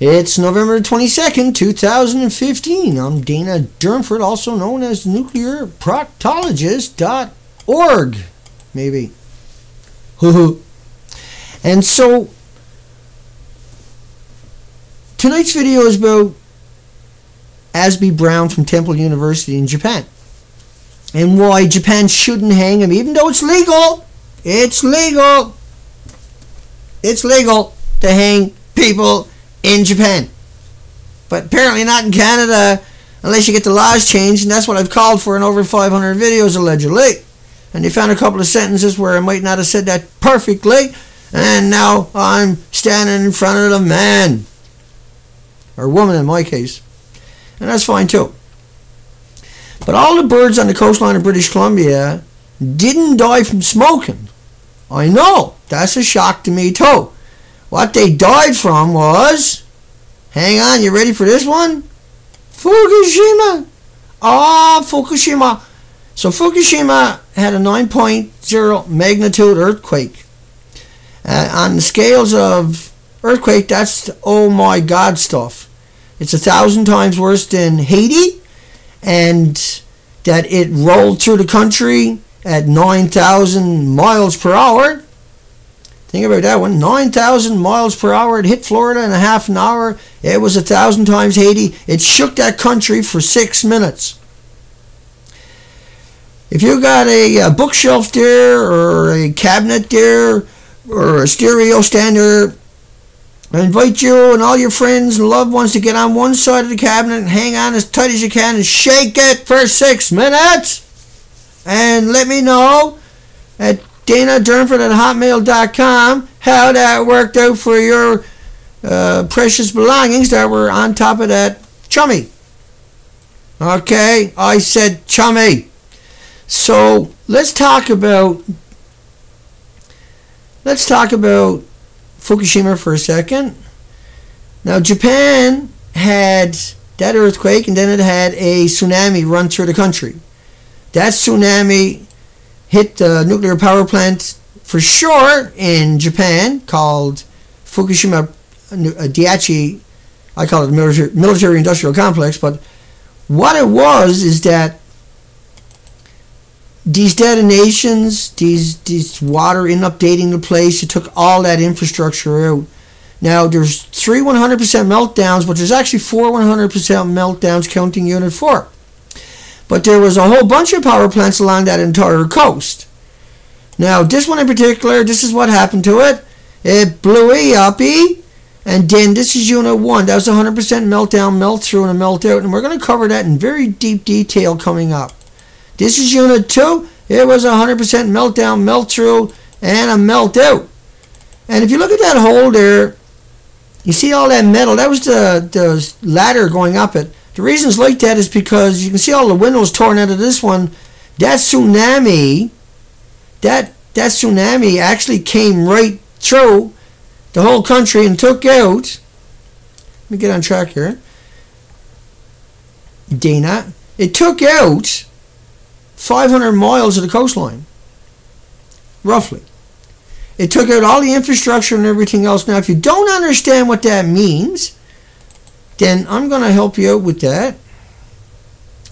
It's November 22nd, 2015. I'm Dana Durnford, also known as nuclearproctologist.org. Maybe. And so, tonight's video is about Azby Brown from Temple University in Japan. And why Japan shouldn't hang him, even though it's legal. It's legal. It's legal to hang people in Japan. But apparently not in Canada unless you get the laws changed, and that's what I've called for in over 500 videos allegedly. And they found a couple of sentences where I might not have said that perfectly, and now I'm standing in front of the man. Or woman in my case. And that's fine too. But all the birds on the coastline of British Columbia didn't die from smoking. I know, that's a shock to me too. What they died from was, hang on, you ready for this one? Fukushima. Ah, oh, Fukushima. So Fukushima had a 9.0 magnitude earthquake. Uh, on the scales of earthquake, that's oh my god stuff. It's a thousand times worse than Haiti, and that it rolled through the country at 9,000 miles per hour. Think about that one. 9,000 miles per hour. It hit Florida in a half an hour. It was a thousand times Haiti. It shook that country for six minutes. If you got a, a bookshelf there, or a cabinet there, or a stereo stand there, I invite you and all your friends and loved ones to get on one side of the cabinet and hang on as tight as you can and shake it for six minutes. And let me know at Dana Durnford at hotmail.com how that worked out for your uh, precious belongings that were on top of that chummy. Okay, I said chummy. So let's talk about let's talk about Fukushima for a second. Now Japan had that earthquake and then it had a tsunami run through the country. That tsunami hit the nuclear power plant for sure in Japan called Fukushima Daiichi. I call it military, military industrial complex, but what it was is that these detonations, these these water inundating the place, it took all that infrastructure out. Now there's three 100% meltdowns, but there's actually four 100% meltdowns counting Unit 4. But there was a whole bunch of power plants along that entire coast. Now, this one in particular, this is what happened to it. It blew it up, and then this is Unit 1. That was 100% meltdown, melt through, and a melt out. And we're going to cover that in very deep detail coming up. This is Unit 2. It was 100% meltdown, melt through, and a melt out. And if you look at that hole there, you see all that metal. That was the, the ladder going up it. The reason reasons like that is because you can see all the windows torn out of this one. That tsunami, that that tsunami actually came right through the whole country and took out. Let me get on track here. Dana, it took out 500 miles of the coastline, roughly. It took out all the infrastructure and everything else. Now, if you don't understand what that means, then I'm going to help you out with that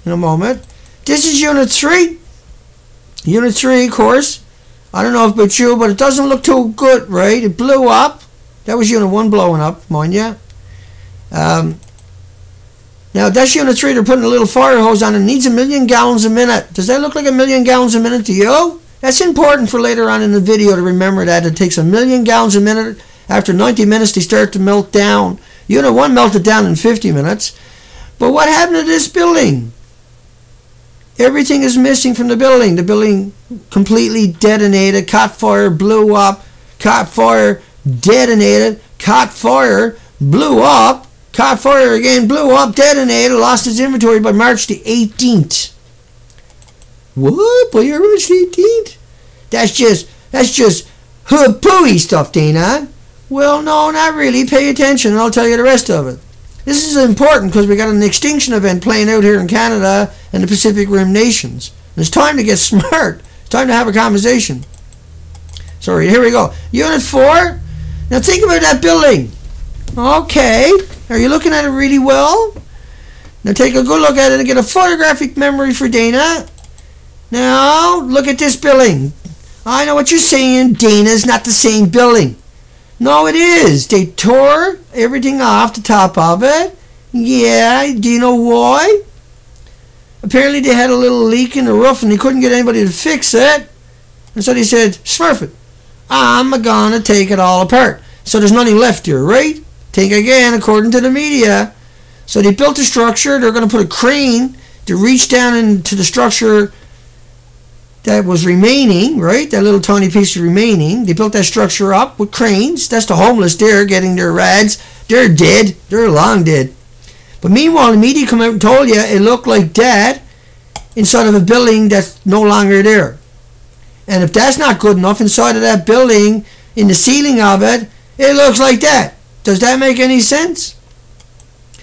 in a moment. This is Unit 3. Unit 3, of course. I don't know about you, but it doesn't look too good, right? It blew up. That was Unit 1 blowing up, mind you. Um, now, that's Unit 3. They're putting a little fire hose on. It needs a million gallons a minute. Does that look like a million gallons a minute to you? That's important for later on in the video to remember that. It takes a million gallons a minute. After 90 minutes, they start to melt down. Unit 1 melted down in 50 minutes. But what happened to this building? Everything is missing from the building. The building completely detonated, caught fire, blew up, caught fire, detonated, caught fire, blew up, caught fire again, blew up, detonated, lost its inventory by March the 18th. What? By March the 18th? That's just, that's just hood pooey stuff, Dana. Well, no, not really. Pay attention, and I'll tell you the rest of it. This is important because we got an extinction event playing out here in Canada and the Pacific Rim nations. It's time to get smart. It's time to have a conversation. Sorry, here we go. Unit 4. Now think about that building. Okay. Are you looking at it really well? Now take a good look at it and get a photographic memory for Dana. Now, look at this building. I know what you're saying. Dana's not the same building. No, it is. They tore everything off the top of it. Yeah, do you know why? Apparently they had a little leak in the roof and they couldn't get anybody to fix it. And so they said, Smurf it. I'm gonna take it all apart. So there's nothing left here, right? Think again, according to the media. So they built a structure. They're to put a crane to reach down into the structure that was remaining, right? That little tiny piece remaining. They built that structure up with cranes. That's the homeless there getting their rads. They're dead. They're long dead. But meanwhile, the media come out and told you it looked like that inside of a building that's no longer there. And if that's not good enough, inside of that building, in the ceiling of it, it looks like that. Does that make any sense?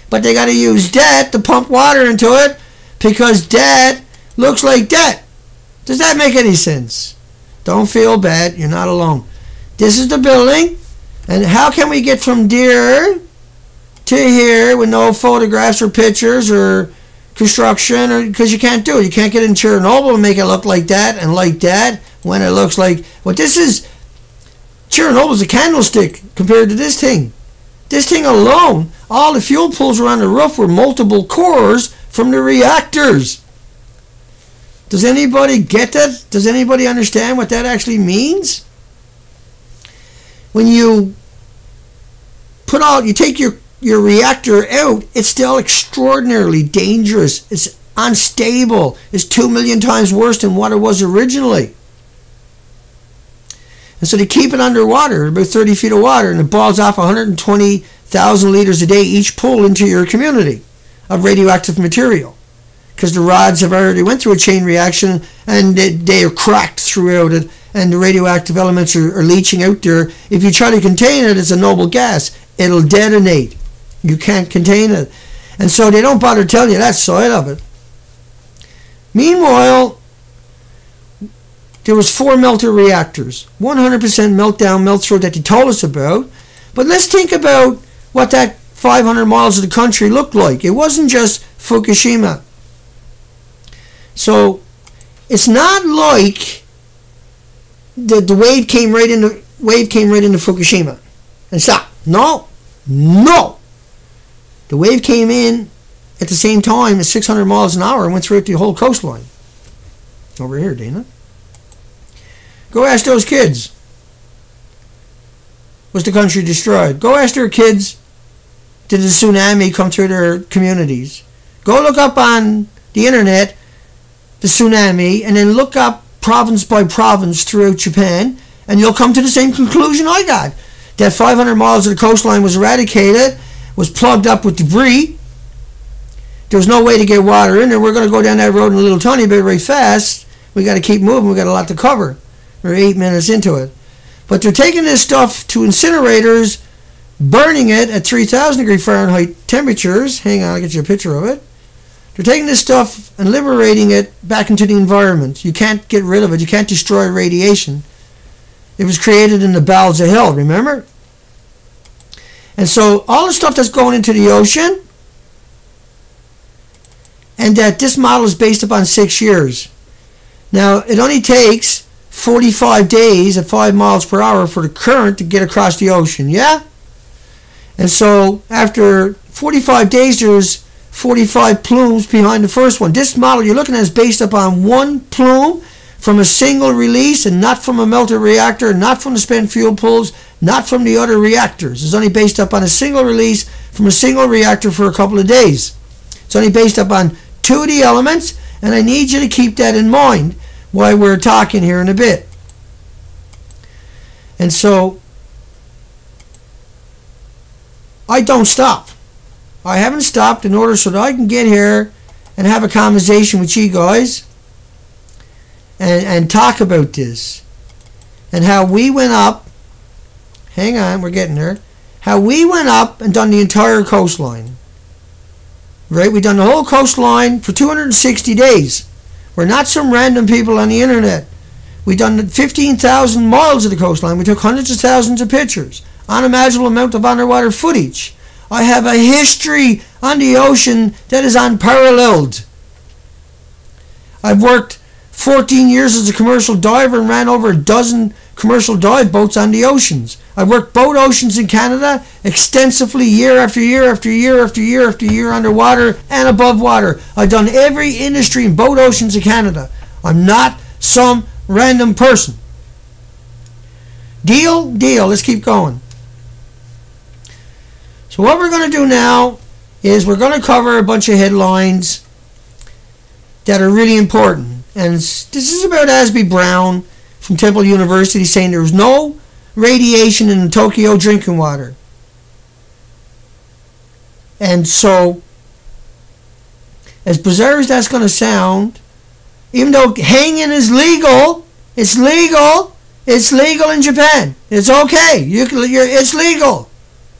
But they got to use that to pump water into it because that looks like that. Does that make any sense? Don't feel bad. You're not alone. This is the building. And how can we get from there to here with no photographs or pictures or construction or because you can't do it. You can't get in Chernobyl and make it look like that and like that when it looks like what this is Chernobyl's a candlestick compared to this thing. This thing alone, all the fuel pools around the roof were multiple cores from the reactors. Does anybody get that? Does anybody understand what that actually means? When you put all, you take your, your reactor out, it's still extraordinarily dangerous. It's unstable. It's two million times worse than what it was originally. And so to keep it underwater, about 30 feet of water, and it boils off 120,000 liters a day each pull into your community of radioactive material because the rods have already went through a chain reaction and they, they are cracked throughout it and the radioactive elements are, are, leaching out there. If you try to contain it, it's a noble gas. It'll detonate. You can't contain it. And so they don't bother telling you that side of it. Meanwhile, there was four melter reactors. 100% meltdown, melt that they told us about. But let's think about what that 500 miles of the country looked like. It wasn't just Fukushima. So it's not like the, the wave came right into wave came right into Fukushima and stopped. No, no. The wave came in at the same time at 600 miles an hour and went through the whole coastline. Over here, Dana. Go ask those kids. Was the country destroyed? Go ask their kids. Did the tsunami come through their communities? Go look up on the internet the tsunami and then look up province by province throughout Japan and you'll come to the same conclusion I got. That 500 miles of the coastline was eradicated, was plugged up with debris. There was no way to get water in there. We're going to go down that road in a little tiny bit very fast. We got to keep moving. We got a lot to cover. We're eight minutes into it. But they're taking this stuff to incinerators, burning it at 3,000 degree Fahrenheit temperatures. Hang on, I'll get you a picture of it. They're taking this stuff and liberating it back into the environment. You can't get rid of it. You can't destroy radiation. It was created in the bowels of hell, remember? And so all the stuff that's going into the ocean, and that this model is based upon six years. Now, it only takes 45 days at 5 miles per hour for the current to get across the ocean, yeah? And so after 45 days, there's 45 plumes behind the first one. This model you're looking at is based upon one plume from a single release and not from a melted reactor, not from the spent fuel pools, not from the other reactors. It's only based upon a single release from a single reactor for a couple of days. It's only based upon two of the elements, and I need you to keep that in mind while we're talking here in a bit. And so I don't stop. I haven't stopped in order so that I can get here and have a conversation with you guys and, and talk about this and how we went up. Hang on, we're getting there. How we went up and done the entire coastline. Right? We done the whole coastline for 260 days. We're not some random people on the internet. We done 15,000 miles of the coastline. We took hundreds of thousands of pictures. unimaginable amount of underwater footage. I have a history on the ocean that is unparalleled. I've worked 14 years as a commercial diver and ran over a dozen commercial dive boats on the oceans. I've worked boat oceans in Canada extensively year after year after year after year after year underwater and above water. I've done every industry in boat oceans in Canada. I'm not some random person. Deal? Deal. Let's keep going. So what we're going to do now is we're going to cover a bunch of headlines that are really important. And this is about Azby Brown from Temple University saying there was no radiation in Tokyo drinking water. And so, as bizarre as that's going to sound, even though hanging is legal, it's legal. It's legal in Japan. It's okay. You can, it's legal.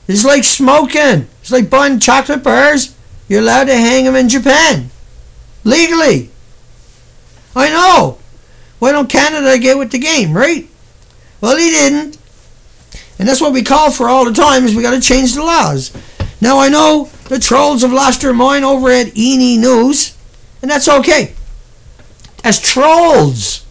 It's like smoking. It's like buying chocolate bars. You're allowed to hang them in Japan. Legally. I know. Why don't Canada get with the game, right? Well, he didn't. And that's what we call for all the time is we got to change the laws. Now, I know the trolls have lost their mind over at ENE News, and that's okay. As trolls,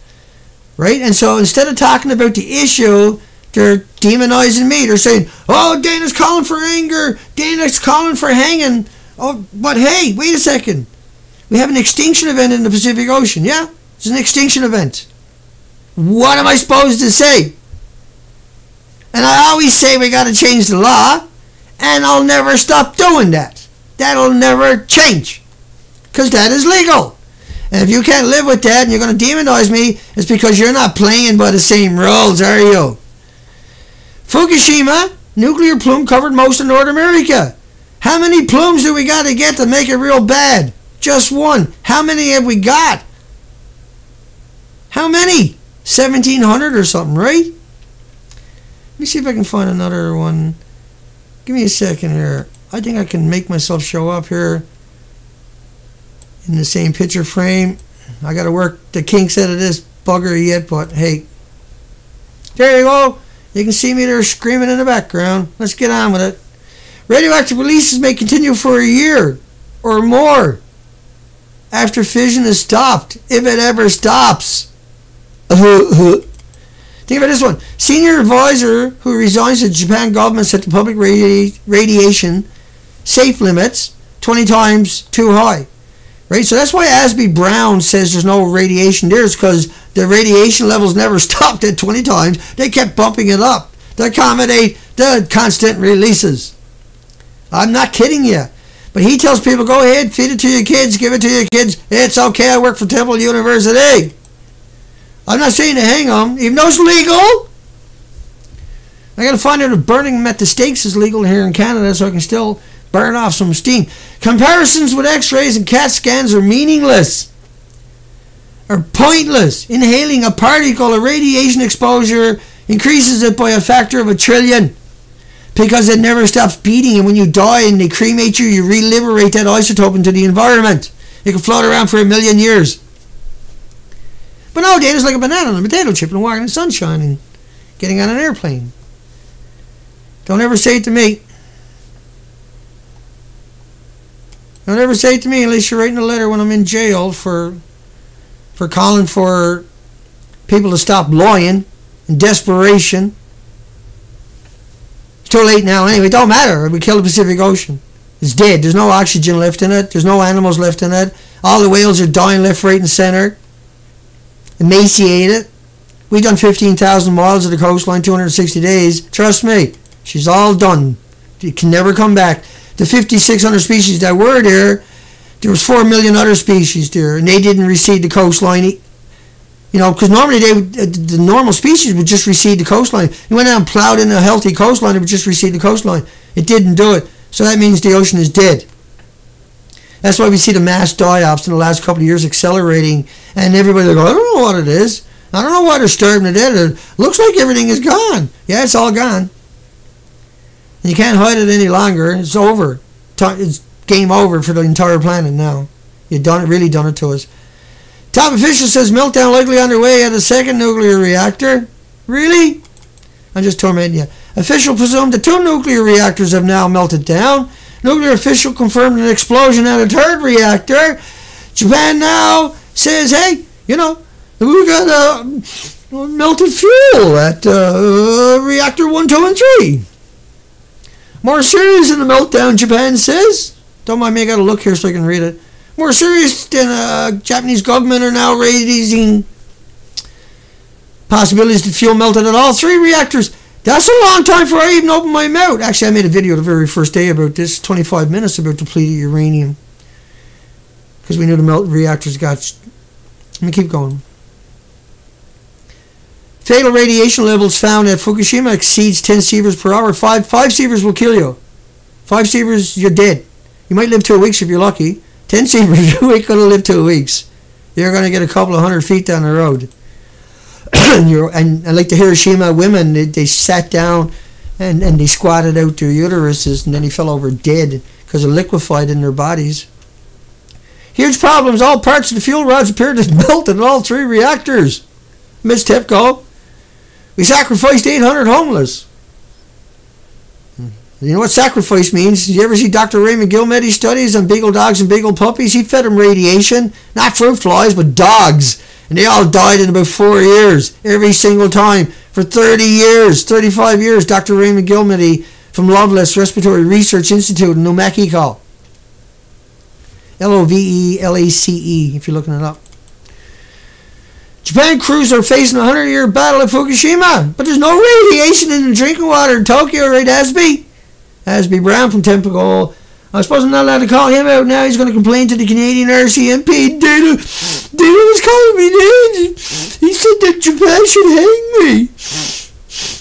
right? And so instead of talking about the issue, they're demonizing me. They're saying, oh, Dana's calling for anger. Dana's calling for hanging. Oh, but hey, wait a second. We have an extinction event in the Pacific Ocean, yeah? It's an extinction event. What am I supposed to say? And I always say we got to change the law, and I'll never stop doing that. That'll never change. Because that is legal. And if you can't live with that and you're going to demonize me, it's because you're not playing by the same rules, are you? Fukushima, nuclear plume covered most of North America. How many plumes do we got to get to make it real bad? Just one. How many have we got? How many? 1700 or something, right? Let me see if I can find another one. Give me a second here. I think I can make myself show up here in the same picture frame. I got to work the kinks out of this bugger yet, but hey. There you go. You can see me there screaming in the background. Let's get on with it. Radioactive releases may continue for a year or more after fission is stopped, if it ever stops. Think about this one. Senior advisor who resigns the Japan government set the public radi- radiation safe limits 20 times too high. Right? So that's why Azby Brown says there's no radiation there. It's because the radiation levels never stopped at 20 times. They kept bumping it up to accommodate the constant releases. I'm not kidding you. But he tells people, go ahead, feed it to your kids, give it to your kids. It's okay, I work for Temple University. I'm not saying to hang them, even though it's legal. I got to find out if burning them at the stakes is legal here in Canada so I can still burn off some steam. Comparisons with x-rays and CAT scans are meaningless are pointless. Inhaling a particle of radiation exposure increases it by a factor of a trillion because it never stops beating and when you die and they cremate you, you reliberate that isotope into the environment. It can float around for a million years. But nowadays, it's like a banana on a potato chip and walking in the sunshine and getting on an airplane. Don't ever say it to me. Don't ever say it to me unless you're writing a letter when I'm in jail for for calling for people to stop lying in desperation. It's too late now anyway. It don't matter. We killed the Pacific Ocean. It's dead. There's no oxygen left in it. There's no animals left in it. All the whales are dying left, right, and center emaciated. We've done 15,000 miles of the coastline, 260 days. Trust me, she's all done. You can never come back. The 5,600 species that were there, there was 4 million other species there, and they didn't recede the coastline. You know, because normally they uh, the normal species would just recede the coastline. You went out and plowed in a healthy coastline, it would just recede the coastline. It didn't do it. So that means the ocean is dead. That's why we see the mass die-offs in the last couple of years accelerating, and everybody go, I don't know what it is. I don't know why they're starving to death. It looks like everything is gone. Yeah, it's all gone. And you can't hide it any longer. It's over. It's game over for the entire planet now. You've done it, really done it to us. Top official says meltdown likely underway at a second nuclear reactor. Really? I'm just tormenting you. Official presumed that two nuclear reactors have now melted down. Nuclear official confirmed an explosion at a third reactor. Japan now says, hey, you know, we've got uh, melted fuel at uh, reactor 1, 2, and 3. More serious than the meltdown, Japan says. Don't mind me, I gotta look here so I can read it. More serious than uh, Japanese government are now raising possibilities that fuel melted at all three reactors. That's a long time before I even opened my mouth. Actually, I made a video the very first day about this, 25 minutes about depleted uranium. Because we knew the melt reactors got... Let me keep going. Fatal radiation levels found at Fukushima exceeds 10 sieverts per hour. Five, five sieverts will kill you. Five sieverts, you're dead. You might live two weeks if you're lucky. 10 sieverts, you ain't going to live two weeks. You're going to get a couple of hundred feet down the road. and, and, and like the Hiroshima women, they, they sat down and, and they squatted out their uteruses and then they fell over dead because it liquefied in their bodies. Huge problems. All parts of the fuel rods appear to have melted in all three reactors. Miss TEPCO. We sacrificed 800 homeless. You know what sacrifice means? Did you ever see Dr. Raymond Guilmette's studies on beagle dogs and beagle puppies? He fed them radiation, not fruit flies, but dogs. And they all died in about four years, every single time. For 30 years, 35 years, Dr. Raymond Guilmette from Lovelace Respiratory Research Institute in New Mexico. L-O-V-E-L-A-C-E, if you're looking it up. Japan crews are facing a 100-year battle at Fukushima, but there's no radiation in the drinking water in Tokyo, right, Azby? Azby Brown from Temple I suppose I'm not allowed to call him out now. He's going to complain to the Canadian RCMP. Dana, Dana was calling me names. He said that Japan should hang me.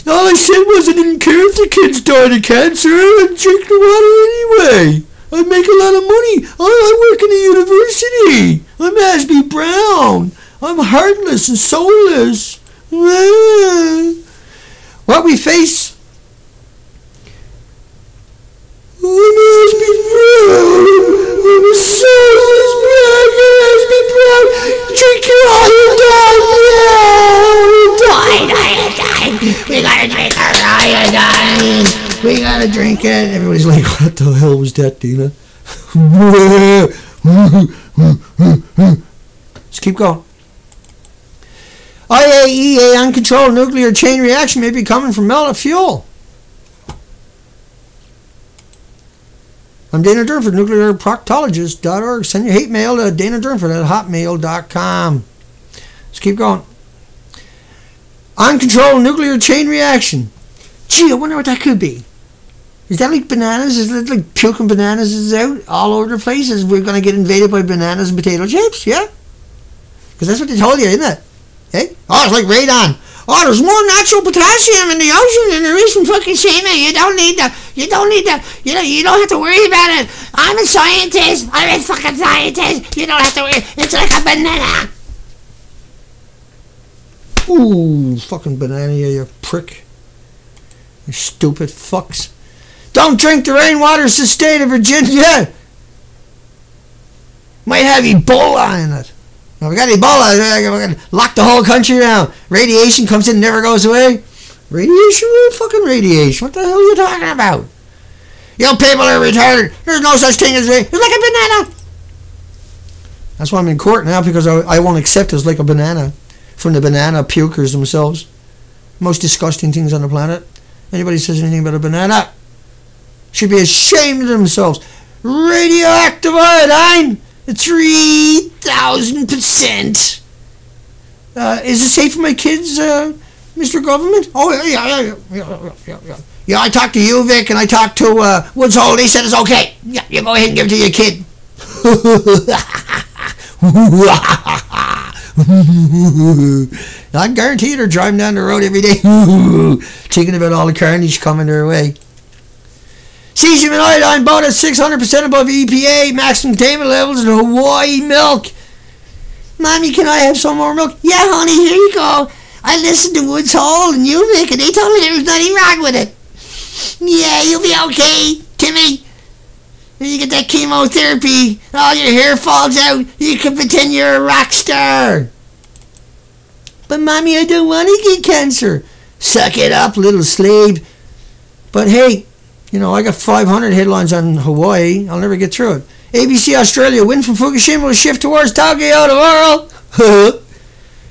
All I said was I didn't care if the kids died of cancer. I would drink the water anyway. I make a lot of money. I, I work in a university. I'm Azby Brown. I'm heartless and soulless. What we face I'm Azby Brown. I'm a soulless black Azby Brown. Drink your iodine. We died, iodine. We gotta drink our iodine. We gotta drink it. Everybody's like, what the hell was that, Dina? Let's keep going. IAEA uncontrolled nuclear chain reaction may be coming from melted fuel. I'm Dana Durnford, nuclearproctologist.org. Send your hate mail to Dana Durnford at hotmail.com. Let's keep going. Uncontrolled nuclear chain reaction. Gee, I wonder what that could be. Is that like bananas? Is that like puking bananas is out all over the place? Is we're going to get invaded by bananas and potato chips? Yeah? Because that's what they told you, isn't it? Hey? Oh, it's like radon. Oh, there's more natural potassium in the ocean than there is in Fukushima. You don't need to. You don't need to. You know. You don't have to worry about it. I'm a scientist. I'm a fucking scientist. You don't have to worry. It's like a banana. Ooh, fucking banana, you prick. You stupid fucks. Don't drink the rainwater. It's the state of Virginia. Might have Ebola in it. We got Ebola. Uh, We're gonna lock the whole country down. Radiation comes in, never goes away. Radiation? Fucking radiation? What the hell are you talking about? You people are retarded. There's no such thing as It's like a banana. That's why I'm in court now because I, I won't accept it as like a banana from the banana pukers themselves. Most disgusting things on the planet. Anybody says anything about a banana should be ashamed of themselves. Radioactive iodine. 3,000%. Uh, is it safe for my kids, uh, Mr. Government? Oh, yeah, yeah, yeah, yeah, yeah, yeah. I talked to you, Vic, and I talked to uh, Woods Hole. They said it's okay. Yeah, you go ahead and give it to your kid. I guarantee you they're driving down the road every day, thinking about all the carnage coming their way. Cesium and iodine both at 600% above EPA maximum containment levels in Hawaii milk. Mommy, can I have some more milk? Yeah, honey, here you go. I listened to Woods Hole and UVic, and they told me there was nothing wrong with it. Yeah, you'll be okay, Timmy. When you get that chemotherapy, all your hair falls out, you can pretend you're a rock star. But, Mommy, I don't want to get cancer. Suck it up, little slave. But hey, you know, I got 500 headlines on Hawaii. I'll never get through it. ABC Australia wind from Fukushima will shift towards Tokyo tomorrow.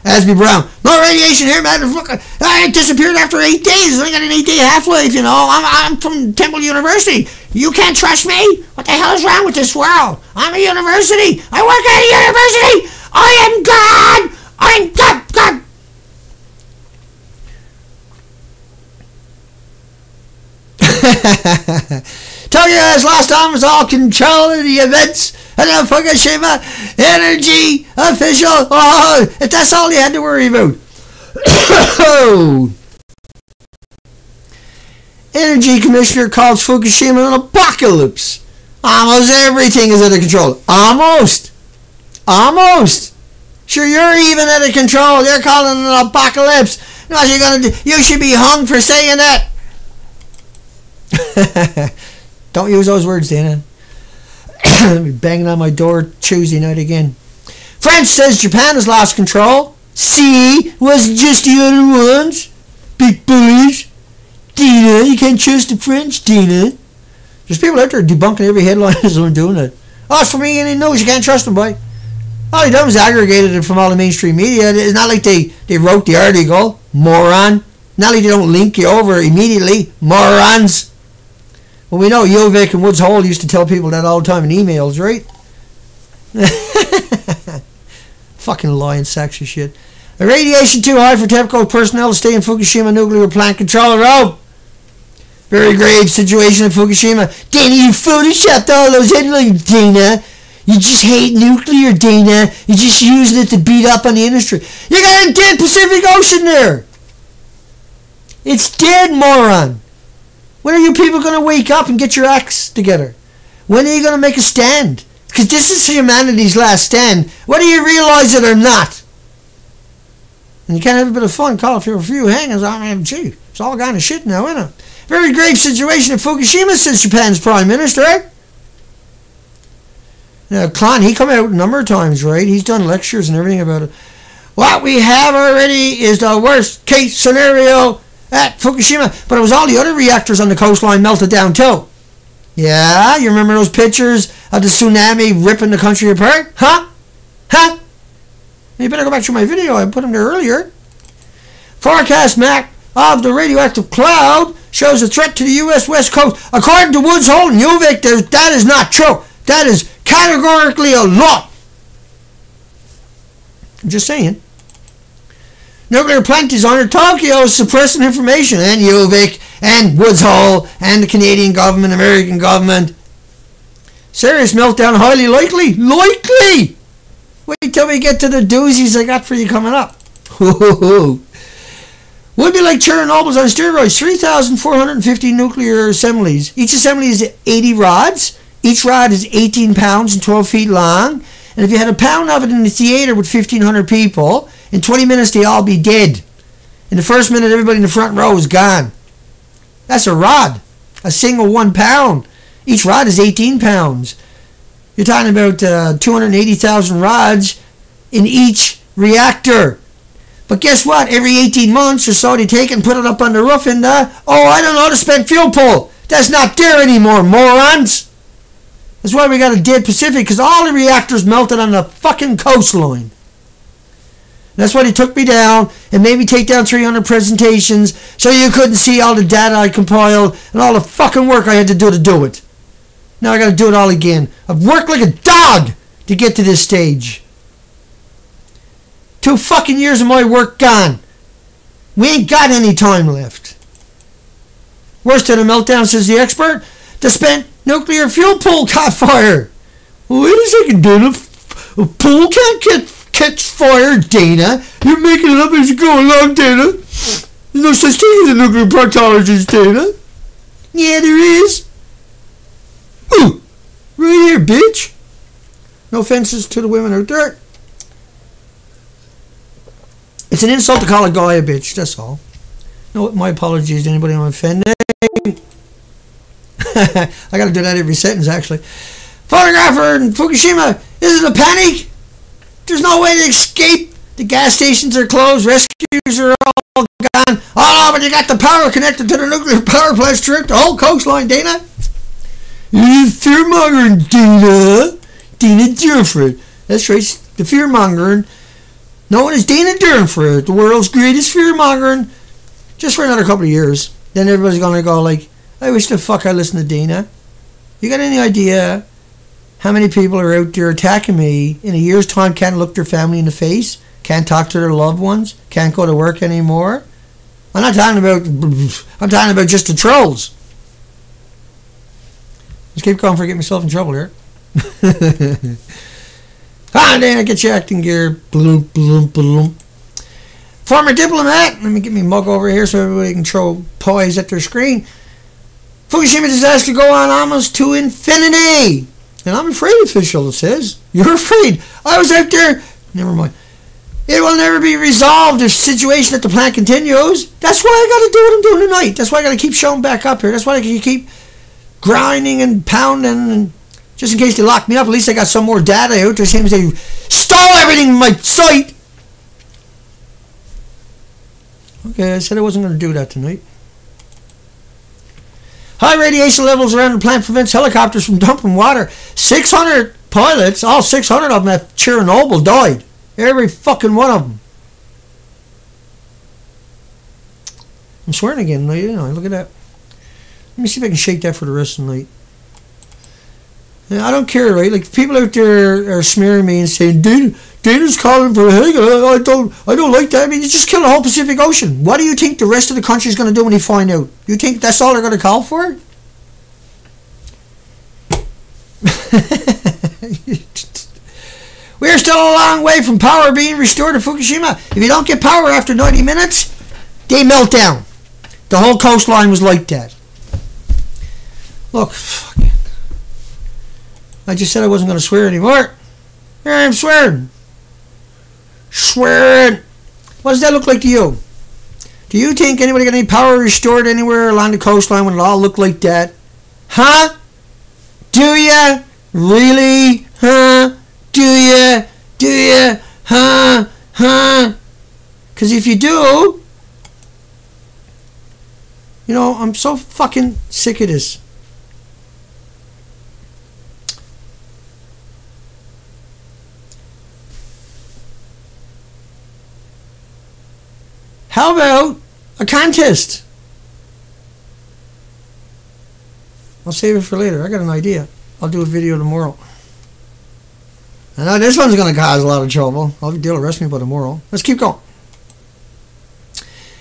Azby Brown. No radiation here, man. I disappeared after eight days. I got an eight day half life, you know. I'm, I'm from Temple University. You can't trust me? What the hell is wrong with this world? I'm a university. I work at a university. I am God. I'm God. God. Tokyo has lost almost all control of the events and the Fukushima energy official. Oh, if that's all you had to worry about. energy commissioner calls Fukushima an apocalypse. Almost everything is of control. Almost. Almost. Sure, you're even of control. You're calling it an apocalypse. What you gonna do? You should be hung for saying that. Don't use those words, Dana. be banging on my door Tuesday night again. France says Japan has lost control. See, wasn't just the other ones. Big bullies. Dina, you can't trust the French, Dina. There's people out there debunking every headline as I'm doing it. Oh, it's for me and he knows you can't trust them, boy. All he done was aggregated it from all the mainstream media. It's not like they, they wrote the article. Moron. Not like they don't link you over immediately. Morons. Well, we know UVic and Woods Hole used to tell people that all the time in emails, right? Fucking lying sacks of shit. A radiation too high for TEPCO personnel to stay in Fukushima nuclear plant control room. Very grave situation in Fukushima. Dana, you photoshopped all those headlines, Dana. You just hate nuclear, Dana. You're just using it to beat up on the industry. You got a dead Pacific Ocean there. It's dead, moron. When are you people going to wake up and get your acts together? When are you going to make a stand? Because this is humanity's last stand, whether you realize it or not. And you can't have a bit of fun, call for a few hangers. I mean, gee, it's all kind of shit now, isn't it? Very grave situation in Fukushima, since Japan's Prime Minister. Eh? Now, Klein, he come out a number of times, right? He's done lectures and everything about it. What we have already is the worst case scenario at Fukushima, but it was all the other reactors on the coastline melted down too. Yeah, you remember those pictures of the tsunami ripping the country apart? Huh? Huh? You better go back to my video. I put them there earlier. Forecast map of the radioactive cloud shows a threat to the U.S. West Coast. According to Woods Hole and UVic, that is not true. That is categorically a lie. I'm just saying. Nuclear plant designer Tokyo is suppressing information, and UVic, and Woods Hole, and the Canadian government, American government. Serious meltdown, highly likely. Likely! Wait till we get to the doozies I got for you coming up. Would be like Chernobyl's on steroids. 3,450 nuclear assemblies. Each assembly is 80 rods. Each rod is 18 pounds and 12 feet long. And if you had a pound of it in the theater with 1,500 people, in 20 minutes, they all be dead. In the first minute, everybody in the front row is gone. That's a rod, a single one pound. Each rod is 18 pounds. You're talking about uh, 280,000 rods in each reactor. But guess what? Every 18 months or so, they take and put it up on the roof and, uh, oh, I don't know, to spend fuel pool. That's not there anymore, morons. That's why we got a dead Pacific, because all the reactors melted on the fucking coastline. That's why they took me down and made me take down 300 presentations so you couldn't see all the data I compiled and all the fucking work I had to do to do it. Now I gotta do it all again. I've worked like a dog to get to this stage. Two fucking years of my work gone. We ain't got any time left. Worst than a meltdown, says the expert. The spent nuclear fuel pool caught fire. Wait a second, Dana. A pool can't get catch fire, Dana. You're making it up as you go along, Dana. There's no such thing as a nuclear proctologist, Dana. Yeah, there is. Ooh, right here, bitch. No offenses to the women out there. It's an insult to call a guy a bitch, that's all. No, my apologies to anybody I'm offending. I gotta do that every sentence, actually. Photographer in Fukushima, is it a panic? There's no way to escape. The gas stations are closed. Rescues are all gone, oh, but you got the power connected to the nuclear power plant strip, the whole coastline, Dana. You fear mongering, Dana. Dana Durnford. That's right, the fear mongering. Known as Dana Durnford, the world's greatest fear mongering, just for another couple of years. Then everybody's going to go like, I wish the fuck I listened to Dana. You got any idea how many people are out there attacking me in a year's time can't look their family in the face, can't talk to their loved ones, can't go to work anymore? I'm not talking about I'm talking about just the trolls. Just keep going for get myself in trouble here. ah, Dana, get your acting gear. Bloom, bloom, bloom. Former diplomat. Let me get me mug over here so everybody can throw poise at their screen. Fukushima disaster go on almost to infinity. And I'm afraid, official says. You're afraid. I was out there. Never mind. It will never be resolved if situation at the plant continues. That's why I got to do what I'm doing tonight. That's why I got to keep showing back up here. That's why I can keep grinding and pounding. And just in case they lock me up, at least I got some more data out there. Seems they stole everything in my site. Okay, I said I wasn't going to do that tonight. High radiation levels around the plant prevents helicopters from dumping water. 600 pilots, all 600 of them at Chernobyl died. Every fucking one of them. I'm swearing again. You know, look at that. Let me see if I can shake that for the rest of the night. I don't care, right? Like people out there are smearing me and saying, Dana, Dana's calling for a Haig. I don't, I don't like that. I mean, you just killed the whole Pacific Ocean. What do you think the rest of the country is going to do when they find out? You think that's all they're going to call for? We're still a long way from power being restored to Fukushima. If you don't get power after 90 minutes, they melt down. The whole coastline was like that. Look, fucking. I just said I wasn't going to swear anymore. Here I am swearing. Swearing. What does that look like to you? Do you think anybody got any power restored anywhere along the coastline when it all looked like that? Huh? Do ya? Really? Huh? Do ya? Do ya? Huh? Huh? Because if you do, you know, I'm so fucking sick of this. How about a contest? I'll save it for later. I got an idea. I'll do a video tomorrow. I know this one's going to cause a lot of trouble. I'll deal arrest me by tomorrow. Let's keep going.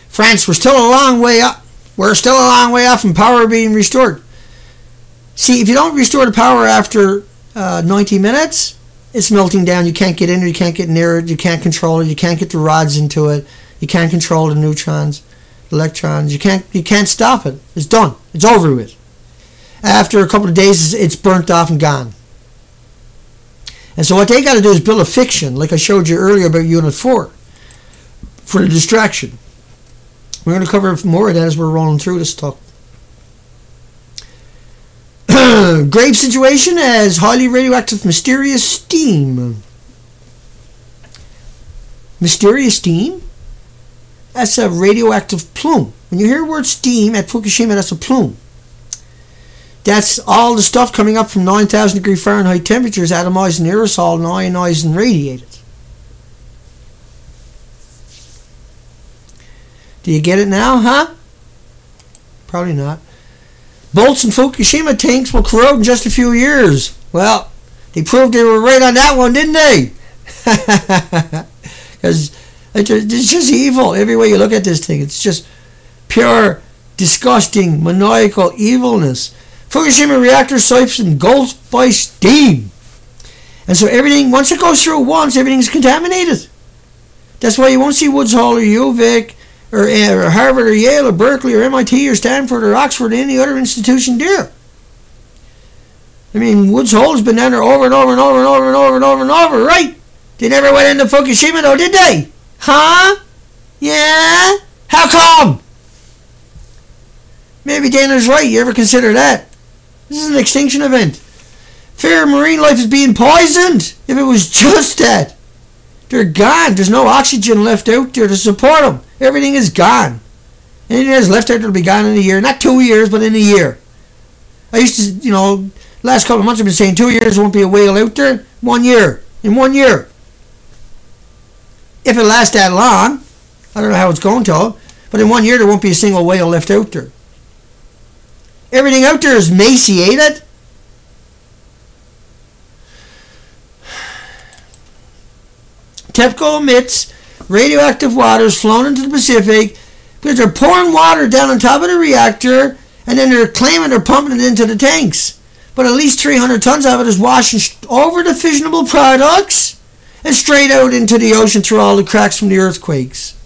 France, we're still a long way up. We're still a long way off from power being restored. See, if you don't restore the power after uh, 90 minutes, it's melting down. You can't get in it. You can't get near it. You can't control it. You can't get the rods into it. You can't control the neutrons, electrons. You can't you can't stop it. It's done. It's over with. After a couple of days, it's burnt off and gone. And so what they got to do is build a fiction, like I showed you earlier about Unit 4, for the distraction. We're going to cover more of that as we're rolling through this talk. Grave situation as highly radioactive mysterious steam. Mysterious steam? That's a radioactive plume. When you hear the word steam at Fukushima, that's a plume. That's all the stuff coming up from 9,000 degree Fahrenheit temperatures atomized in aerosol and ionized and radiated. Do you get it now, huh? Probably not. Bolts in Fukushima tanks will corrode in just a few years. Well, they proved they were right on that one, didn't they? Because it's just evil every way you look at this thing. It's just pure, disgusting, maniacal evilness. Fukushima reactor siphons and gold by steam. And so everything, once it goes through once, everything's contaminated. That's why you won't see Woods Hole or UVic or, eh, or Harvard or Yale or Berkeley or MIT or Stanford or Oxford or any other institution there. I mean, Woods Hole has been down there over and over and over and over and over and over and over, right? They never went into Fukushima though, did they? Huh? Yeah? How come? Maybe Dana's right. You ever consider that? This is an extinction event. Fair marine life is being poisoned. If it was just that. They're gone. There's no oxygen left out there to support them. Everything is gone. Anything that's left out there will be gone in a year. Not two years, but in a year. I used to, you know, last couple of months I've been saying two years won't be a whale out there. One year. In one year. If it lasts that long, I don't know how it's going to, but in one year there won't be a single whale left out there. Everything out there is emaciated. TEPCO emits radioactive waters flown into the Pacific because they're pouring water down on top of the reactor and then they're claiming they're pumping it into the tanks. But at least 300 tons of it is washing over the fissionable products and straight out into the ocean through all the cracks from the earthquakes.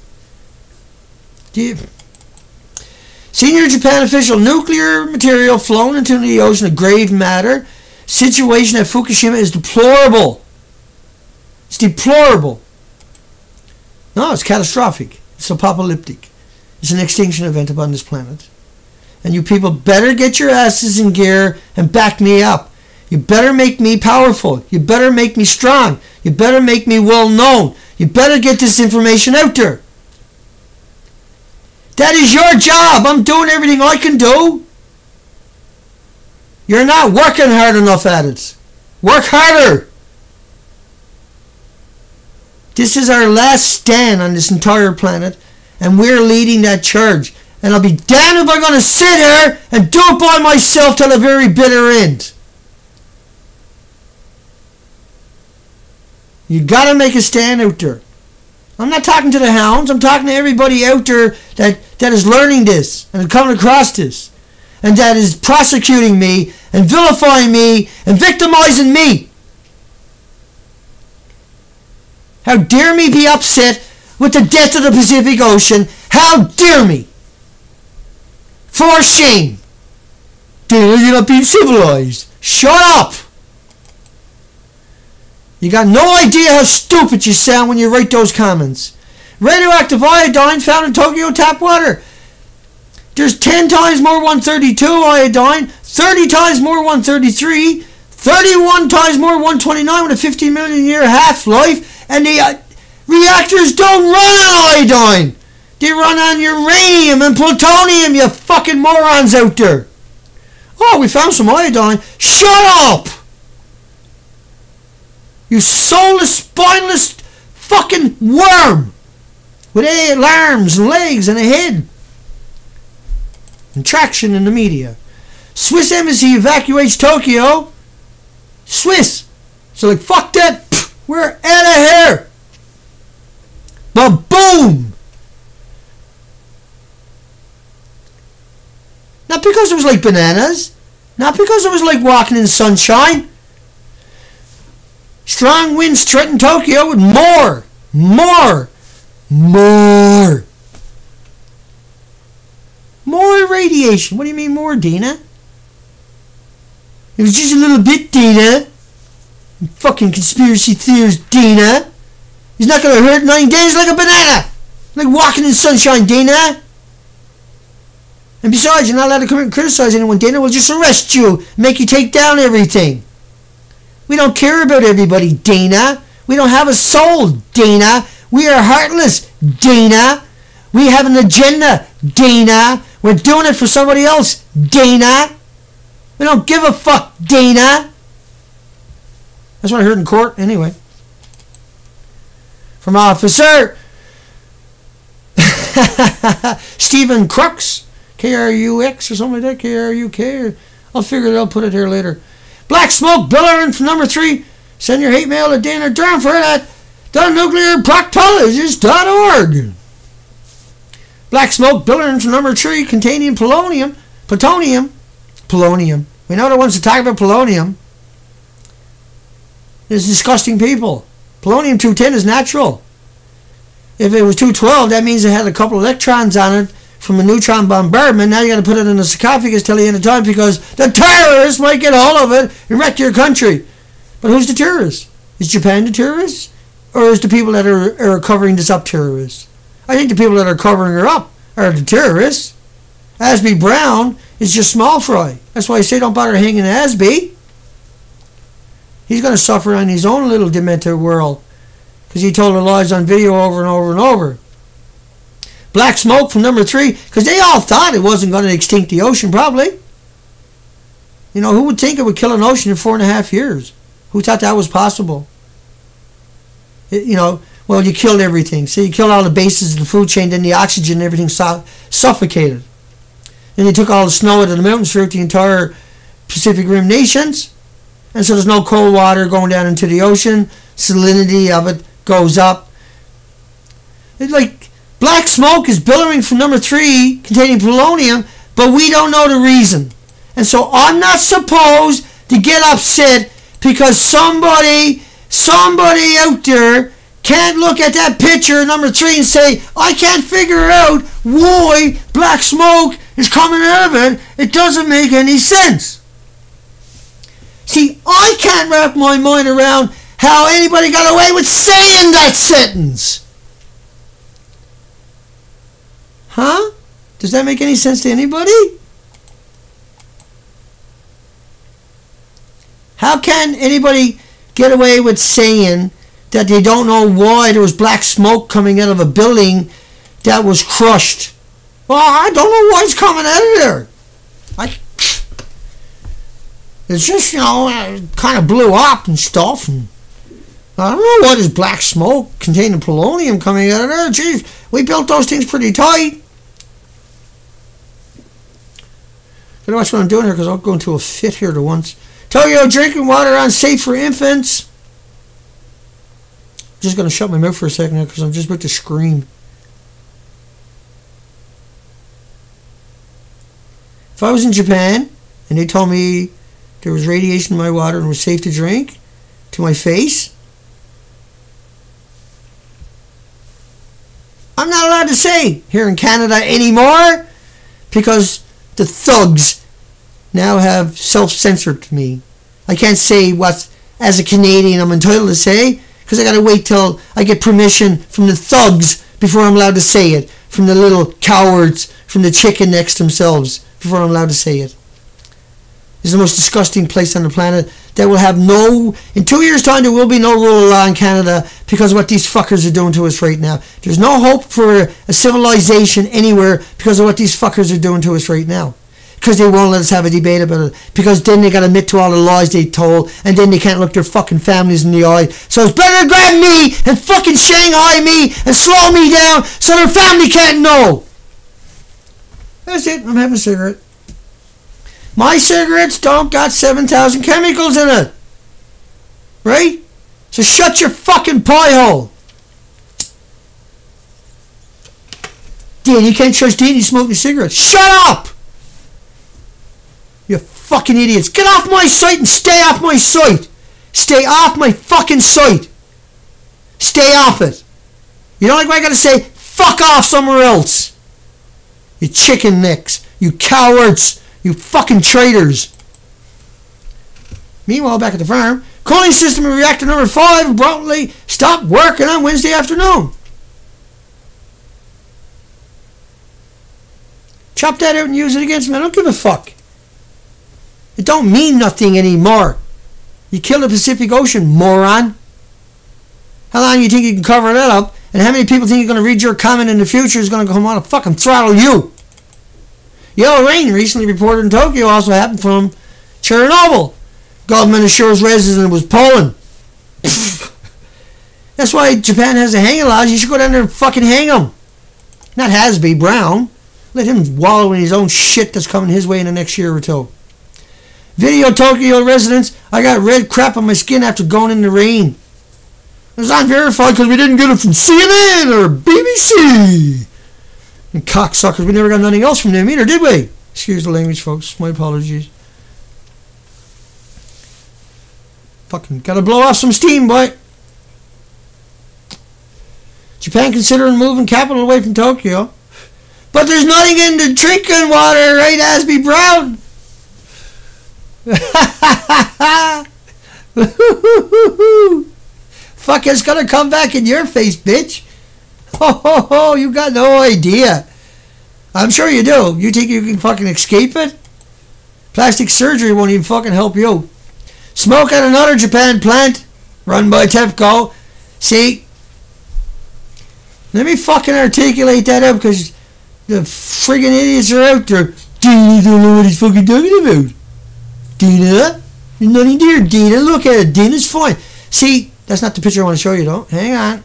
Senior Japan official, nuclear material flown into the ocean of grave matter. Situation at Fukushima is deplorable. It's deplorable. No, it's catastrophic. It's apocalyptic. It's an extinction event upon this planet. And you people better get your asses in gear and back me up. You better make me powerful. You better make me strong. You better make me well known. You better get this information out there. That is your job. I'm doing everything I can do. You're not working hard enough at it. Work harder. This is our last stand on this entire planet, and we're leading that charge. And I'll be damned if I'm going to sit here and do it by myself till the very bitter end. You got to make a stand out there. I'm not talking to the hounds. I'm talking to everybody out there that, that is learning this and coming across this and that is prosecuting me and vilifying me and victimizing me. How dare me be upset with the death of the Pacific Ocean? How dare me? For shame. Dare you're not being civilized. Shut up! You got no idea how stupid you sound when you write those comments. Radioactive iodine found in Tokyo tap water. There's 10 times more 132 iodine, 30 times more 133, 31 times more 129 with a 15 million year half-life, and the uh, reactors don't run on iodine. They run on uranium and plutonium, you fucking morons out there. Oh, we found some iodine. Shut up! You soulless, spineless fucking worm with eight arms and legs and a head. And traction in the media. Swiss embassy evacuates Tokyo. Swiss. So like, fuck that. We're out of here. But boom. Not because it was like bananas. Not because it was like walking in sunshine. Strong winds threaten Tokyo with more, more, more, more radiation. What do you mean more, Dina? It was just a little bit, Dina. You fucking conspiracy theorist, Dina. He's not gonna hurt nine days like a banana. Like walking in sunshine, Dina. And besides, you're not allowed to come and criticize anyone, Dana. We'll just arrest you, make you take down everything. We don't care about everybody, Dana. We don't have a soul, Dana. We are heartless, Dana. We have an agenda, Dana. We're doing it for somebody else, Dana. We don't give a fuck, Dana. That's what I heard in court, anyway. From Officer Stephen Crux, K R U X or something like that, K R U K. I'll figure it. I'll put it here later. Black Smoke Billering from number three. Send your hate mail to Dana Durnford at thenuclearproctologist.org. Black Smoke Billering from number three containing polonium, plutonium, polonium. We know the ones that talk about polonium. There's disgusting people. Polonium 210 is natural. If it was 212, that means it had a couple electrons on it from a neutron bombardment. Now you got to put it in a sarcophagus till the end of time because the terrorists might get hold of it and wreck your country. But who's the terrorist? Is Japan the terrorist? Or is the people that are, are covering this up terrorists? I think the people that are covering her up are the terrorists. Azby Brown is just small fry. That's why I say don't bother hanging Azby. He's going to suffer on his own little demented world. because he told the lies on video over and over and over. Black smoke from number three because they all thought it wasn't going to extinct the ocean, probably. You know, who would think it would kill an ocean in four and a half years? Who thought that was possible? It, you know, well, you killed everything. So you killed all the bases of the food chain, then the oxygen everything su- suffocated. Then you took all the snow out of the mountains throughout the entire Pacific Rim nations. And so there's no cold water going down into the ocean. Salinity of it goes up. It's like black smoke is billowing from number three containing polonium, but we don't know the reason. And so I'm not supposed to get upset because somebody, somebody out there can't look at that picture number three and say, I can't figure out why black smoke is coming out of it. It doesn't make any sense. See, I can't wrap my mind around how anybody got away with saying that sentence. Huh? Does that make any sense to anybody? How can anybody get away with saying that they don't know why there was black smoke coming out of a building that was crushed? Well, I don't know why it's coming out of there. I, it's just, you know, it kind of blew up and stuff. And I don't know what is black smoke containing polonium coming out of there. Geez, we built those things pretty tight. Better watch what I'm doing here because I'll go into a fit here to once. Tokyo drinking water unsafe for infants. Just going to shut my mouth for a second because I'm just about to scream. If I was in Japan and they told me there was radiation in my water and was safe to drink to my face, I'm not allowed to say here in Canada anymore because the thugs now have self-censored me. I can't say what, as a Canadian, I'm entitled to say because I got to wait till I get permission from the thugs before I'm allowed to say it. From the little cowards, from the chicken necks themselves, before I'm allowed to say it. It's the most disgusting place on the planet that will have no. In two years' time, there will be no rule of law in Canada because of what these fuckers are doing to us right now. There's no hope for a civilization anywhere because of what these fuckers are doing to us right now because they won't let us have a debate about it. Because then they got to admit to all the lies they told, and then they can't look their fucking families in the eye. So it's better to grab me and fucking Shanghai me and slow me down so their family can't know. That's it. I'm having a cigarette. My cigarettes don't got 7,000 chemicals in it. Right? So shut your fucking pie hole. Dan, you can't trust Dean, he's smoking cigarettes. Shut up! You fucking idiots. Get off my site and stay off my site. Stay off my fucking site. Stay off it. You like what I gotta say? Fuck off somewhere else. You chicken necks. You cowards. You fucking traitors. Meanwhile, back at the farm, cooling system in reactor number 5 abruptly stopped working on Wednesday afternoon. Chop that out and use it against me. I don't give a fuck. It don't mean nothing anymore. You killed the Pacific Ocean, moron. How long do you think you can cover that up? And how many people think you're going to read your comment in the future is going to come on and fucking throttle you? Yellow rain recently reported in Tokyo also happened from Chernobyl. Government assures resident was Poland. That's why Japan has a hanging lodge. You should go down there and fucking hang him. Not Hasby, Brown. Let him wallow in his own shit that's coming his way in the next year or two. Video Tokyo residents, I got red crap on my skin after going in the rain. It was unverified because we didn't get it from CNN or BBC. And cocksuckers, we never got nothing else from them either, did we? Excuse the language, folks. My apologies. Fucking gotta blow off some steam, boy. Japan considering moving capital away from Tokyo. But there's nothing in the drinking water, right, Azby Brown? Fuck, it's gonna come back in your face, bitch. Ho ho ho, you got no idea. I'm sure you do. You think you can fucking escape it? Plastic surgery won't even fucking help you. Smoke at another Japan plant run by TEPCO. See, Let me fucking articulate that up because the friggin' idiots are out there. Dina don't know what he's fucking talking about. Dina? There's nothing there, Dina. Look at it. Dina's fine. See, that's not the picture I want to show you though. Hang on.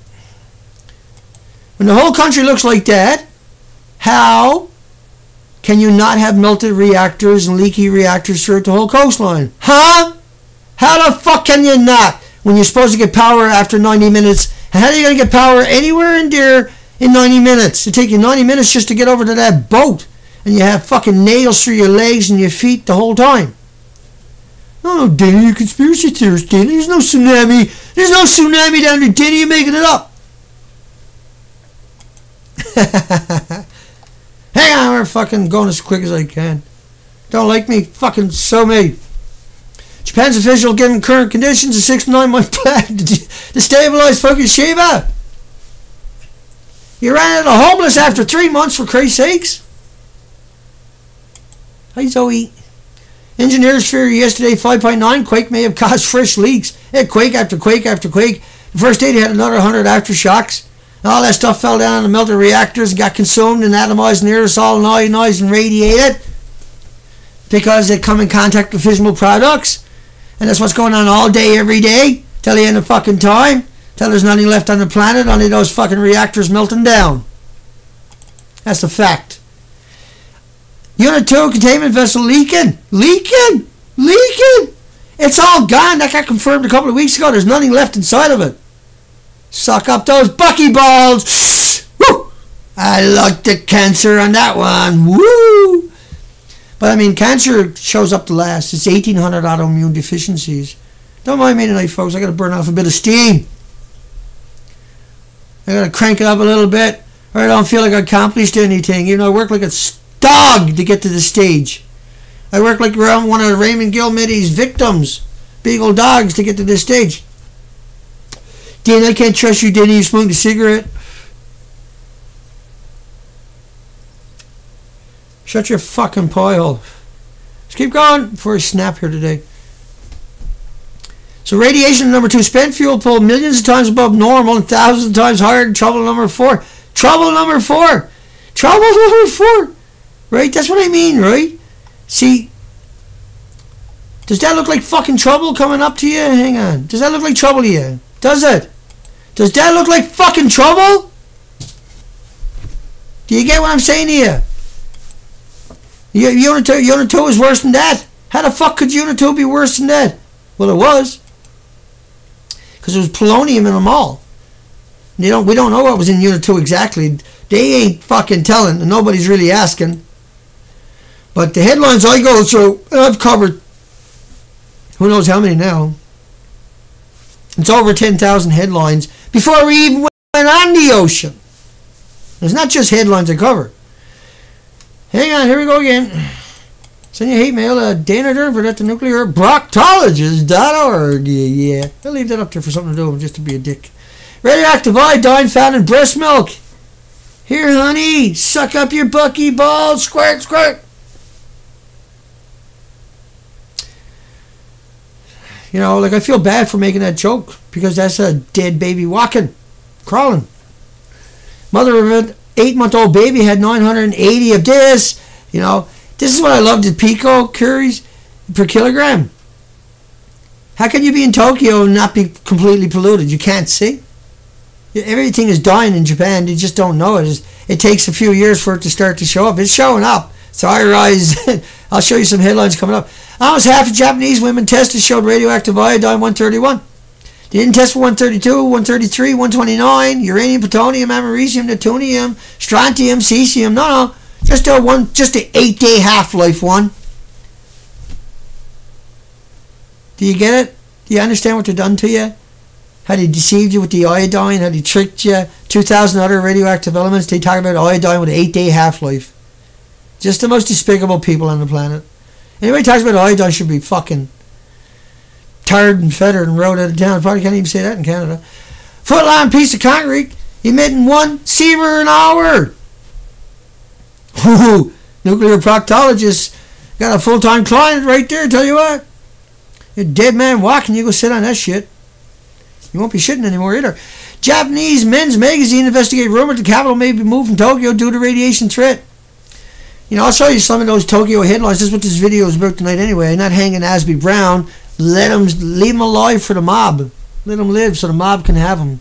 When the whole country looks like that, how can you not have melted reactors and leaky reactors throughout the whole coastline? Huh? How the fuck can you not? When you're supposed to get power after 90 minutes, how are you going to get power anywhere in there in 90 minutes? It take you 90 minutes just to get over to that boat, and you have fucking nails through your legs and your feet the whole time. No, no, Danny, you conspiracy theorist, Danny. There's no tsunami. There's no tsunami down there, Danny. You're making it up. Hang on, we're fucking going as quick as I can. Don't like me? Fucking so me. Japan's official given current conditions a six to nine month plan to, to stabilize Fukushima. You ran out of homeless after three months, for Christ's sakes. Hi, Zoe. Engineers fear yesterday 5.9 quake may have caused fresh leaks. It quake after quake after quake. The first day they had another 100 aftershocks. All that stuff fell down the melted reactors and got consumed and atomized and aerosol and ionized and radiated because they come in contact with fissionable products. And that's what's going on all day, every day, till the end of fucking time, till there's nothing left on the planet, only those fucking reactors melting down. That's the fact. Unit 2 containment vessel leaking. Leaking! Leaking! It's all gone. That got confirmed a couple of weeks ago. There's nothing left inside of it. Suck up those buckyballs. Woo! I like the cancer on that one. Woo! But I mean, cancer shows up the last. It's 1,800 autoimmune deficiencies. Don't mind me tonight, folks. I got to burn off a bit of steam. I got to crank it up a little bit, or I don't feel like I accomplished anything. You know, I work like a dog to get to the stage. I work like one of Raymond Guilmette's victims, Beagle dogs, to get to this stage. Dan, I can't trust you, Danny. You smoked a cigarette. Shut your fucking pie hole. Let's keep going before I snap here today. So radiation number two, spent fuel pull millions of times above normal and thousands of times higher than trouble number four. Trouble number four. Trouble number four. Right? That's what I mean, right? See, does that look like fucking trouble coming up to you? Hang on. Does that look like trouble to you? Does it? Does that look like fucking trouble? Do you get what I'm saying here? you? Unit 2, Unit 2 is worse than that. How the fuck could Unit 2 be worse than that? Well, it was. Because there was polonium in them all. Don't, we don't know what was in Unit 2 exactly. They ain't fucking telling, and nobody's really asking. But the headlines I go through, I've covered who knows how many now. It's over 10,000 headlines before we even went on the ocean. It's not just headlines I cover. Hang on, here we go again. Send your hate mail to Dana Durnford at the nuclear proctologist.org. Yeah, yeah. I'll leave that up there for something to do, just to be a dick. Radioactive iodine found in breast milk. Here, honey, suck up your bucky balls. Squirt, squirt. You know, like I feel bad for making that joke because that's a dead baby walking, crawling. Mother of an eight-month-old baby had 980 of this. You know, this is what I love the picocuries per kilogram. How can you be in Tokyo and not be completely polluted? You can't see. Everything is dying in Japan. You just don't know it. It takes a few years for it to start to show up. It's showing up. I rise. I'll show you some headlines coming up. Almost half of Japanese women tested showed radioactive iodine 131. They didn't test for 132, 133, 129, uranium, plutonium, americium, neptunium, strontium, cesium. No, no, just a one, just an eight-day half-life one. Do you get it? Do you understand what they've done to you? How they deceived you with the iodine? How they tricked you? 2,000 other radioactive elements. They talk about iodine with an eight-day half-life. Just the most despicable people on the planet. Anybody talks about all iodine should be fucking tired and fettered and rode out of town. Probably can't even say that in Canada. Foot long piece of concrete emitting one sievert an hour. Ooh, nuclear proctologist got a full-time client right there. Tell you what, a dead man walking, you go sit on that shit. You won't be shitting anymore either. Japanese men's magazine investigate rumor the capital may be moved from Tokyo due to radiation threat. You know, I'll show you some of those Tokyo headlines. This is what this video is about tonight anyway. Not hanging Azby Brown. Let him, leave him alive for the mob. Let him live so the mob can have him.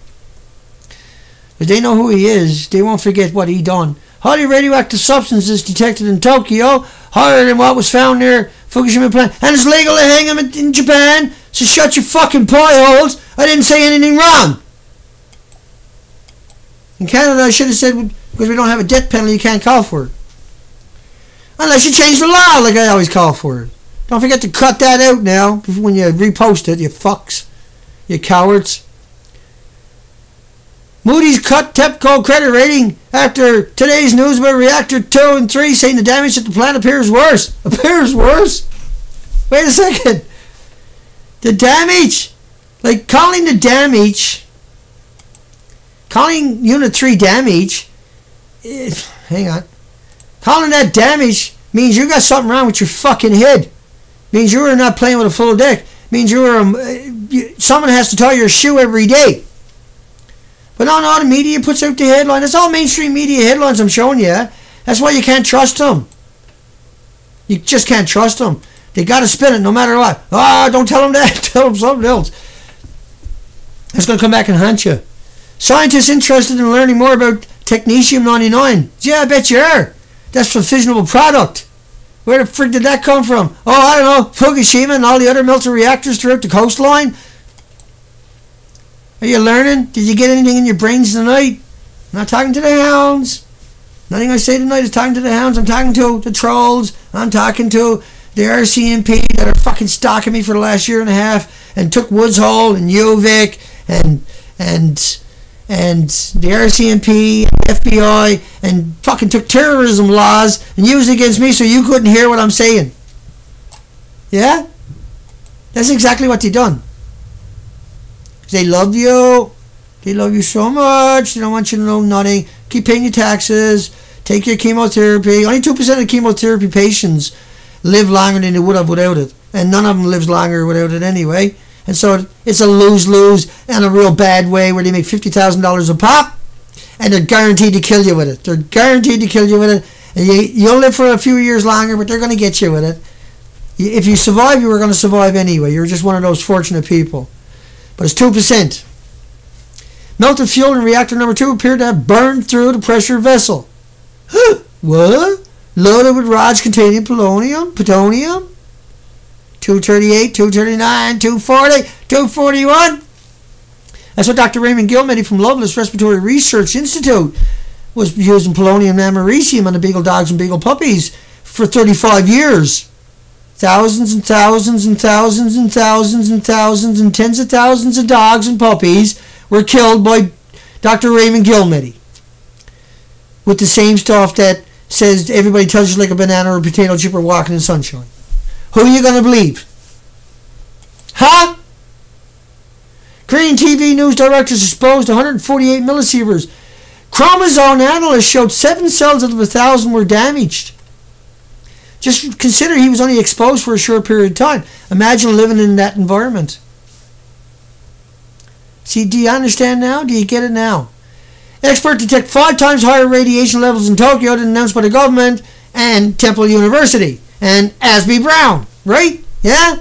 If they know who he is, they won't forget what he done. Highly radioactive substances detected in Tokyo, higher than what was found near Fukushima plant, and it's legal to hang him in Japan. So shut your fucking pie holes. I didn't say anything wrong. In Canada, I should have said because we don't have a death penalty, you can't call for it. Unless you change the law, like I always call for it. Don't forget to cut that out now when you repost it, you fucks, you cowards. Moody's cut TEPCO credit rating after today's news about reactor 2 and 3 saying the damage to the plant appears worse. Appears worse? Wait a second. The damage, like calling the damage, calling Unit 3 damage, if, hang on, calling that damage means you got something wrong with your fucking head. Means you are not playing with a full deck. Means you are, um, someone has to tie your shoe every day. But no, no, the media puts out the headline. It's all mainstream media headlines I'm showing you. That's why you can't trust them. You just can't trust them. They got to spin it no matter what. Ah, oh, don't tell them that. tell them something else. That's going to come back and haunt you. Scientists interested in learning more about technetium-99. Yeah, I bet you are. That's a fissionable product. Where the frig did that come from? Oh, I don't know. Fukushima and all the other melted reactors throughout the coastline. Are you learning? Did you get anything in your brains tonight? I'm not talking to the hounds. Nothing I say tonight is talking to the hounds. I'm talking to the trolls. I'm talking to the RCMP that are fucking stalking me for the last year and a half and took Woods Hole and UVic and and and the RCMP FBI and fucking took terrorism laws and used against me so you couldn't hear what I'm saying. Yeah? That's exactly what they done. They love you. They love you so much. They don't want you to know nothing. Keep paying your taxes. Take your chemotherapy. Only 2% of chemotherapy patients live longer than they would have without it. And none of them lives longer without it anyway. And so it's a lose-lose in a real bad way where they make $50,000 a pop and they're guaranteed to kill you with it. They're guaranteed to kill you with it. And you, you'll live for a few years longer, but they're going to get you with it. If you survive, you were going to survive anyway. You're just one of those fortunate people but it's 2%. Melted fuel in reactor number 2 appeared to have burned through the pressure vessel. What? Loaded with rods containing polonium, plutonium? 238, 239, 240, 241. That's what Dr. Raymond Guilmette from Lovelace Respiratory Research Institute was using polonium and americium on the beagle dogs and beagle puppies for 35 years. Thousands and thousands and thousands and thousands and thousands and tens of thousands of dogs and puppies were killed by Dr. Raymond Guilmette with the same stuff that says everybody tells you like a banana or a potato chip or walking in sunshine. Who are you going to believe? Huh? Korean TV news directors exposed 148 millisieverts. Chromosome analysts showed seven cells out of a thousand were damaged. Just consider he was only exposed for a short period of time. Imagine living in that environment. See, do you understand now? Do you get it now? Experts detect five times higher radiation levels in Tokyo than announced by the government and Temple University and Azby Brown. Right? Yeah?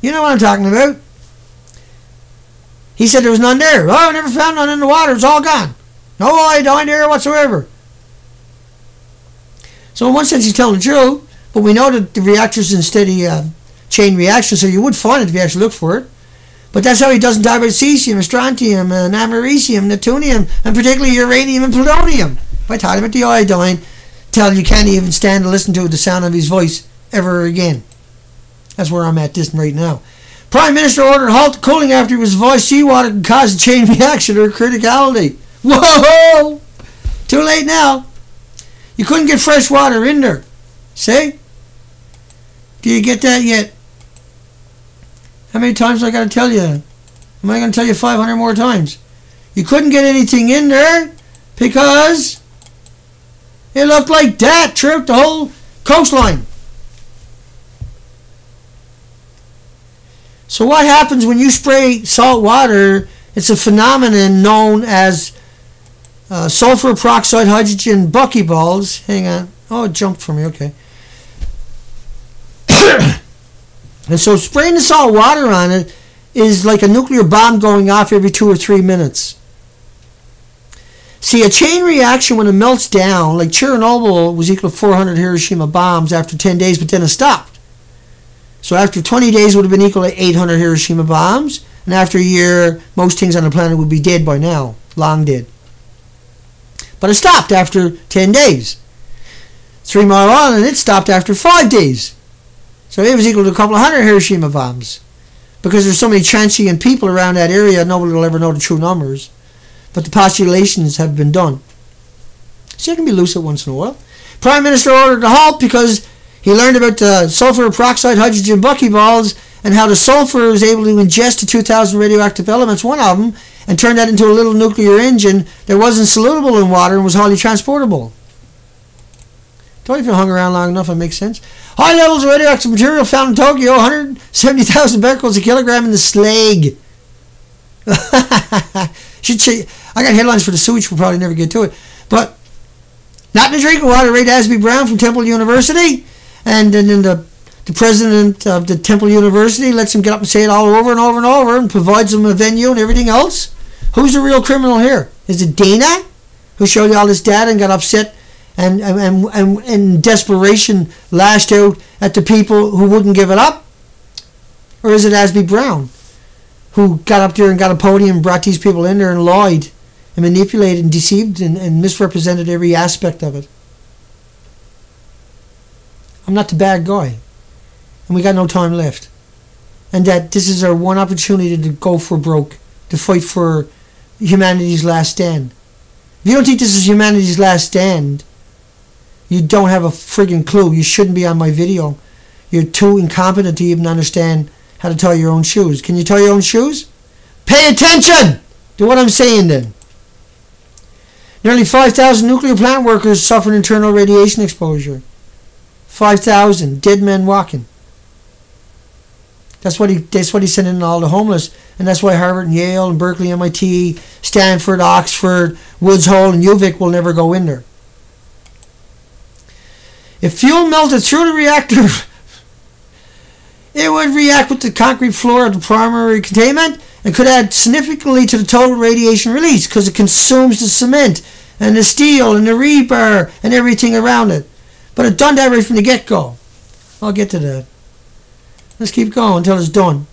You know what I'm talking about. He said there was none there. Oh, I never found none in the water. It's all gone. No iodine there whatsoever. So in one sense, he's telling the truth, but we know that the reactor's in steady uh, chain reaction, so you would find it if you actually look for it. But that's how he doesn't talk about cesium, strontium, and americium, neptunium, and particularly uranium and plutonium. If talking about the iodine, tell you can't even stand to listen to the sound of his voice ever again. That's where I'm at this right now. Prime Minister ordered halt cooling after his voice seawater can cause a chain reaction or criticality. Whoa! Too late now. You couldn't get fresh water in there. See? Do you get that yet? How many times I got to tell you Am I going to tell you 500 more times? You couldn't get anything in there because it looked like that throughout the whole coastline. So what happens when you spray salt water It's a phenomenon known as uh, sulfur peroxide hydrogen buckyballs. Hang on. Oh, it jumped for me. Okay. and so spraying the salt water on it is like a nuclear bomb going off every two or three minutes. See, a chain reaction when it melts down, like Chernobyl was equal to 400 Hiroshima bombs after 10 days, but then it stopped. So after 20 days, would have been equal to 800 Hiroshima bombs, and after a year, most things on the planet would be dead by now, long dead. But it stopped after 10 days. Three Mile Island, it stopped after five days. So it was equal to a couple of hundred Hiroshima bombs. Because there's so many transient people around that area, nobody will ever know the true numbers. But the postulations have been done. So you can be lucid once in a while. Prime Minister ordered a halt because he learned about the sulfur peroxide hydrogen buckyballs and how the sulfur was able to ingest the 2,000 radioactive elements, one of them, and turn that into a little nuclear engine that wasn't soluble in water and was highly transportable. Don't even hung around long enough, it makes sense. High levels of radioactive material found in Tokyo, 170,000 becquerels a kilogram in the slag. Should I got headlines for the sewage, we'll probably never get to it. But not in the drinking water, Ray Dasby Brown from Temple University. And then the, the president of the Temple University lets him get up and say it all over and over and over and provides him a venue and everything else. Who's the real criminal here? Is it Dana, who showed you all this data and got upset and, and, and, in desperation lashed out at the people who wouldn't give it up? Or is it Azby Brown, who got up there and got a podium and brought these people in there and lied and manipulated and deceived and, and misrepresented every aspect of it? I'm not the bad guy. And we got no time left. And that this is our one opportunity to go for broke, to fight for humanity's last stand. If you don't think this is humanity's last stand, you don't have a friggin' clue. You shouldn't be on my video. You're too incompetent to even understand how to tie your own shoes. Can you tie your own shoes? Pay attention to what I'm saying then. Nearly 5,000 nuclear plant workers suffered internal radiation exposure. 5,000 dead men walking. That's what he. That's what he's sending all the homeless, and that's why Harvard and Yale and Berkeley, MIT, Stanford, Oxford, Woods Hole, and UVic will never go in there. If fuel melted through the reactor, it would react with the concrete floor of the primary containment and could add significantly to the total radiation release because it consumes the cement and the steel and the rebar and everything around it. But it done that right from the get-go. I'll get to that. Let's keep going until it's done.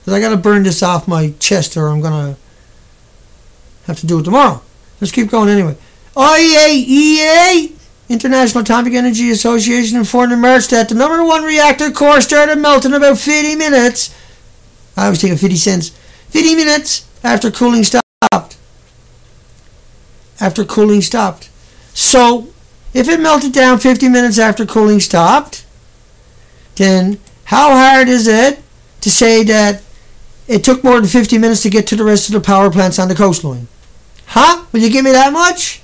Because I got to burn this off my chest or I'm going to have to do it tomorrow. Let's keep going anyway. IAEA International Atomic Energy Association informed in March that the number one reactor core started melting about 50 minutes. I was taking 50 cents. 50 minutes after cooling stopped. After cooling stopped. So, if it melted down 50 minutes after cooling stopped, then how hard is it to say that it took more than 50 minutes to get to the rest of the power plants on the coastline? Huh? Will you give me that much?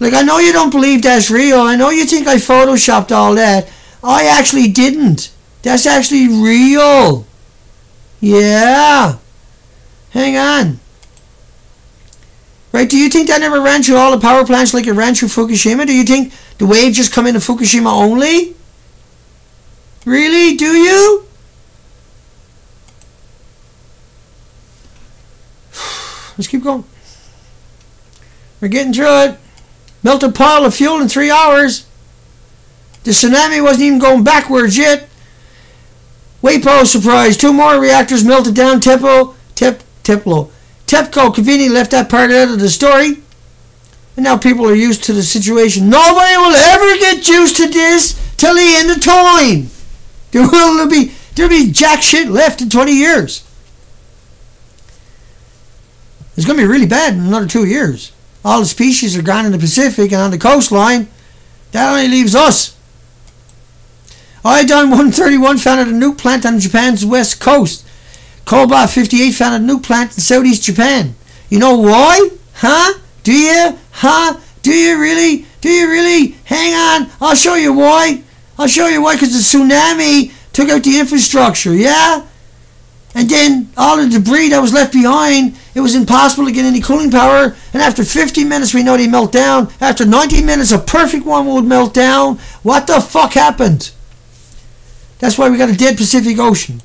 Like, I know you don't believe that's real. I know you think I photoshopped all that. I actually didn't. That's actually real. Yeah. Hang on. Right, do you think that never ran through all the power plants like it ran through Fukushima? Do you think the wave just come into Fukushima only? Really? Do you? Let's keep going. We're getting through it. Melted pile of fuel in three hours. The tsunami wasn't even going backwards yet. WAPO surprise. Two more reactors melted down. Tempo, Tep, Teplo. TEPCO conveniently left that part out of the story. And now people are used to the situation. Nobody will ever get used to this till the end of time. There will be there'll be jack shit left in 20 years. It's going to be really bad in another two years all the species are gone in the Pacific and on the coastline. That only leaves us. Iodine 131 found at a new plant on Japan's west coast. Cobalt 58 found a new plant in southeast Japan. You know why? Huh? Do you? Huh? Do you really? Do you really? Hang on. I'll show you why. I'll show you why. Because the tsunami took out the infrastructure. Yeah? And then all the debris that was left behind, it was impossible to get any cooling power. And after 50 minutes, we know they melt down. After 90 minutes, a perfect one would melt down. What the fuck happened? That's why we got a dead Pacific Ocean.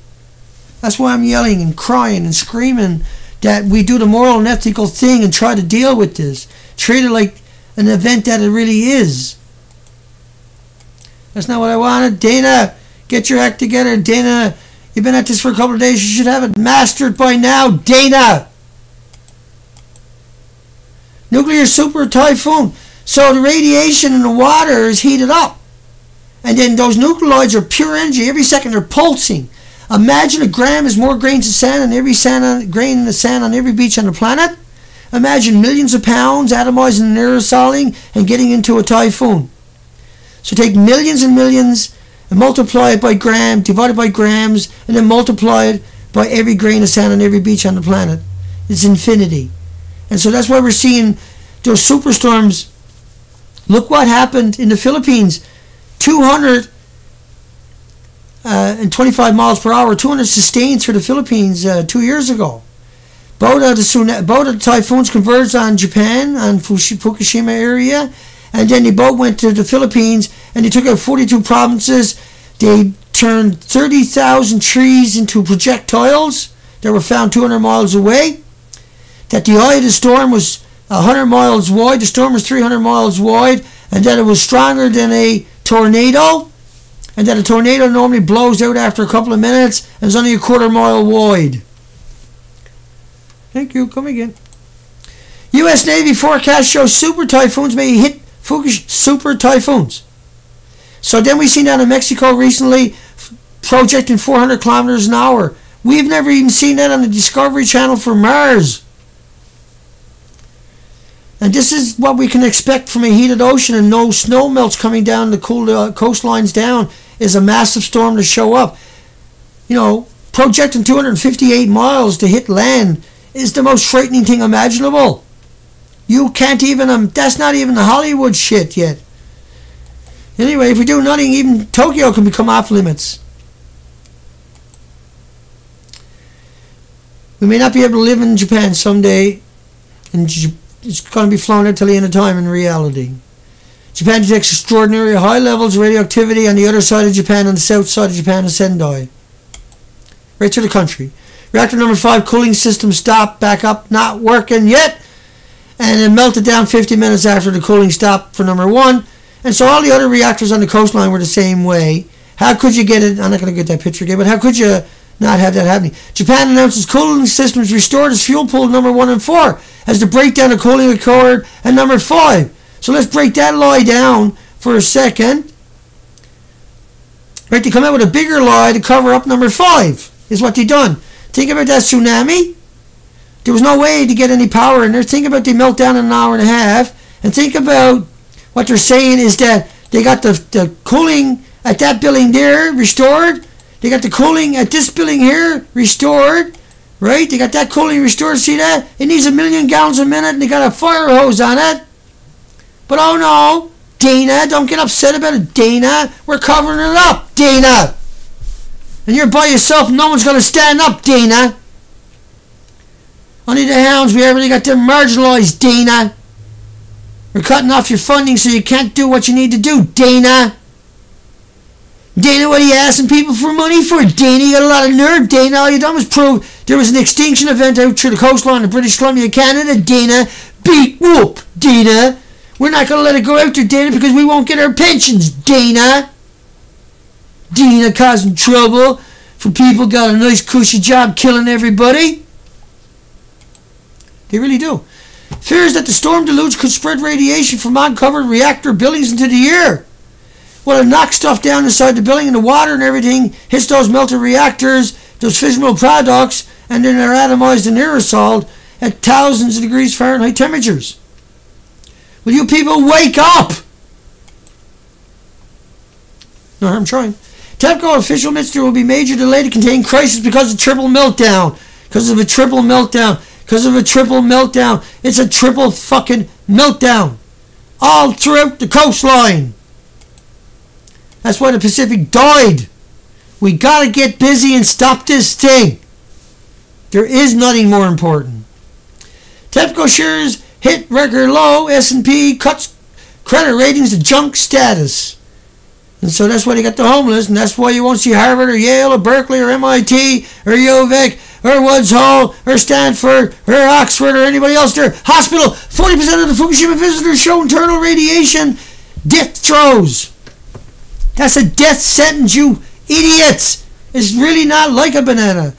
That's why I'm yelling and crying and screaming that we do the moral and ethical thing and try to deal with this. Treat it like an event that it really is. That's not what I wanted. Dana, get your act together. Dana, You've been at this for a couple of days. You should have it mastered by now, Dana. Nuclear super typhoon. So the radiation in the water is heated up. And then those nucleoids are pure energy. Every second they're pulsing. Imagine a gram is more grains of sand on every sand on, grain of sand on every beach on the planet. Imagine millions of pounds atomizing and aerosoling and getting into a typhoon. So take millions and millions and multiply it by gram, divide it by grams, and then multiply it by every grain of sand on every beach on the planet. It's infinity. And so that's why we're seeing those superstorms. Look what happened in the Philippines. 200 uh, and 25 miles per hour, 200 sustained through the Philippines uh, two years ago. Both of, the, both of the typhoons converged on Japan, on Fukushima area, and then they both went to the Philippines and they took out 42 provinces. They turned 30,000 trees into projectiles that were found 200 miles away. That the eye of the storm was 100 miles wide, the storm was 300 miles wide, and that it was stronger than a tornado, and that a tornado normally blows out after a couple of minutes and is only a quarter mile wide. Thank you. Come again. U.S. Navy forecast shows super typhoons may hit Fukush super typhoons. So then we seen that in Mexico recently projecting 400 kilometers an hour. We've never even seen that on the Discovery Channel for Mars. And this is what we can expect from a heated ocean and no snow melts coming down to cool the coastlines down is a massive storm to show up. You know, projecting 258 miles to hit land is the most frightening thing imaginable. You can't even, um, that's not even the Hollywood shit yet. Anyway, if we do nothing, even Tokyo can become off limits. We may not be able to live in Japan someday, and it's going to be flown out till the end of time in reality. Japan detects extraordinary high levels of radioactivity on the other side of Japan, on the south side of Japan, in Sendai. Right through the country. Reactor number 5 cooling system stopped, back up, not working yet and it melted down 50 minutes after the cooling stopped for number one. And so all the other reactors on the coastline were the same way. How could you get it? I'm not going to get that picture again, but how could you not have that happening? Japan announces cooling systems restored as fuel pool number one and four as the breakdown of cooling occurred at number five. So let's break that lie down for a second. Right, they come out with a bigger lie to cover up number five, is what they done. Think about that tsunami. There was no way to get any power in there. Think about the meltdown in an hour and a half. And think about what they're saying is that they got the, the cooling at that building there restored. They got the cooling uh, at this building here restored. Right? They got that cooling restored. See that? It needs a million gallons a minute and they got a fire hose on it. But oh no, Dana, don't get upset about it, Dana. We're covering it up, Dana. And you're by yourself. No one's going to stand up, Dana. Only the hounds, we already got them marginalised, Dana. We're cutting off your funding so you can't do what you need to do, Dana. Dana, what are you asking people for money for? Dana, you got a lot of nerve, Dana. All you done was prove there was an extinction event out through the coastline of British Columbia, Canada, Dana. Beat whoop, Dana. We're not going to let it go out there, Dana, because we won't get our pensions, Dana. Dana causing trouble for people got a nice cushy job killing everybody. They really do. Fears that the storm deluge could spread radiation from uncovered reactor buildings into the air. Well, it knocks stuff down inside the building and the water and everything hits those melted reactors, those fissionable products, and then they're atomized and aerosoled at thousands of degrees Fahrenheit temperatures. Will you people wake up? No, I'm trying. TEPCO official admits there will be major delay to contain crisis because of triple meltdown. Because of a triple meltdown because of a triple meltdown. It's a triple fucking meltdown. All throughout the coastline. That's why the Pacific died. We gotta get busy and stop this thing. There is nothing more important. TEPCO shares hit record low. S&P cuts credit ratings to junk status. And so that's why you got the homeless, and that's why you won't see Harvard or Yale or Berkeley or MIT or UVic or Woods Hole or Stanford or Oxford or anybody else there. Hospital, 40% of the Fukushima visitors show internal radiation death throes. That's a death sentence, you idiots. It's really not like a banana.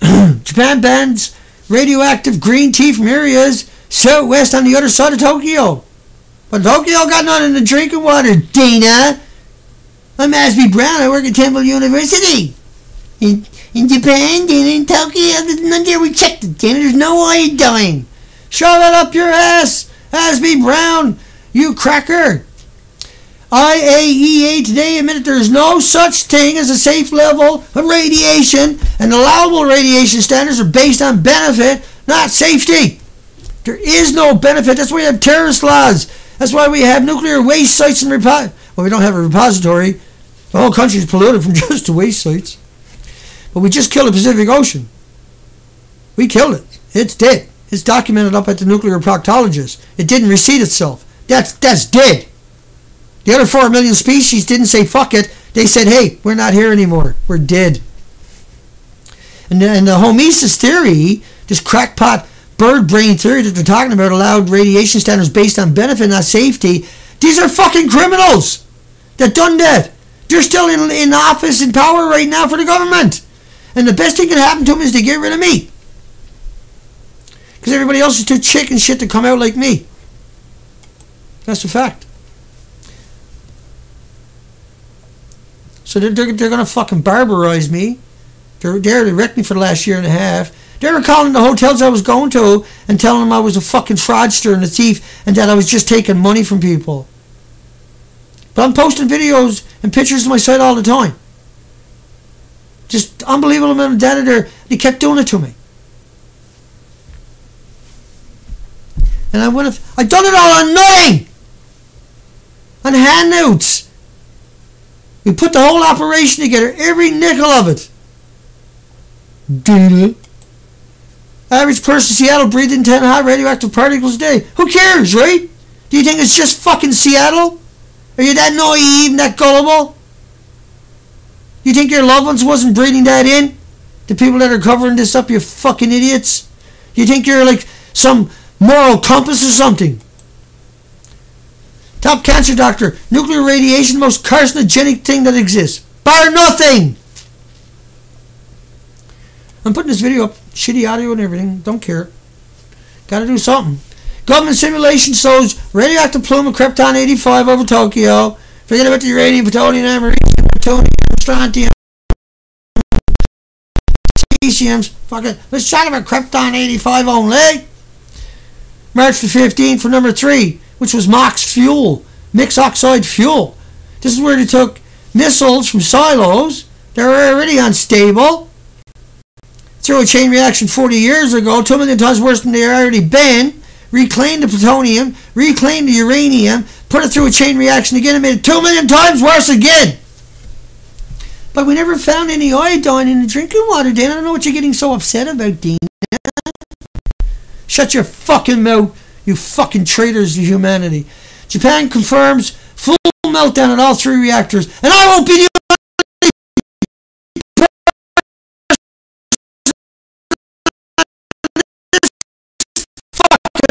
Japan bans radioactive green tea from areas southwest on the other side of Tokyo. But Tokyo got none in the drinking water, Dana. I'm Azby Brown. I work at Temple University. In, in Japan, Dana, in Tokyo, there's none there. We checked it, Dana. There's no iodine. Shove it up your ass, Azby Brown, you cracker. IAEA today admitted there is no such thing as a safe level of radiation, and allowable radiation standards are based on benefit, not safety. There is no benefit. That's why we have terrorist laws. That's why we have nuclear waste sites and repo- well, we don't have a repository. The whole country is polluted from just the waste sites. But we just killed the Pacific Ocean. We killed it. It's dead. It's documented up at the nuclear proctologist. It didn't reseed itself. That's that's dead. The other 4 million species didn't say fuck it. They said, hey, we're not here anymore. We're dead. And the, and the homeostasis theory, this crackpot bird brain theory that they're talking about, allowed radiation standards based on benefit, not safety, these are fucking criminals that done that. They're still in, in office and power right now for the government. And the best thing can happen to them is they get rid of me. Because everybody else is too chick and shit to come out like me. That's a fact. So they're, they're, they're going to fucking barbarize me. They're there to wreck me for the last year and a half. They were calling the hotels I was going to and telling them I was a fucking fraudster and a thief and that I was just taking money from people. But I'm posting videos and pictures to my site all the time. Just unbelievable amount of data there. They kept doing it to me. And I would have I done it all on nothing. On handouts. We put the whole operation together, every nickel of it. Data. Average person in Seattle breathed in 10 hot radioactive particles a day. Who cares, right? Do you think it's just fucking Seattle? Are you that naive and that gullible? You think your loved ones wasn't breathing that in? The people that are covering this up, you fucking idiots? You think you're like some moral compass or something? Top cancer doctor, nuclear radiation, most carcinogenic thing that exists. Bar nothing! I'm putting this video up, shitty audio and everything, don't care. Gotta do something. Government simulation shows radioactive plume of Krypton 85 over Tokyo. Forget about the uranium, plutonium, americium, plutonium, strontium, cesiums. Fuck it. Let's talk about Krypton 85 only. March the 15th for number three, which was MOX fuel, mixed oxide fuel. This is where they took missiles from silos. They were already unstable. Through a chain reaction 40 years ago, 2 million times worse than they already been reclaimed the plutonium, reclaimed the uranium, put it through a chain reaction again and made it two million times worse again. But we never found any iodine in the drinking water, Dan. I don't know what you're getting so upset about, Dean. Shut your fucking mouth, you fucking traitors to humanity. Japan confirms full meltdown at all three reactors, and I won't be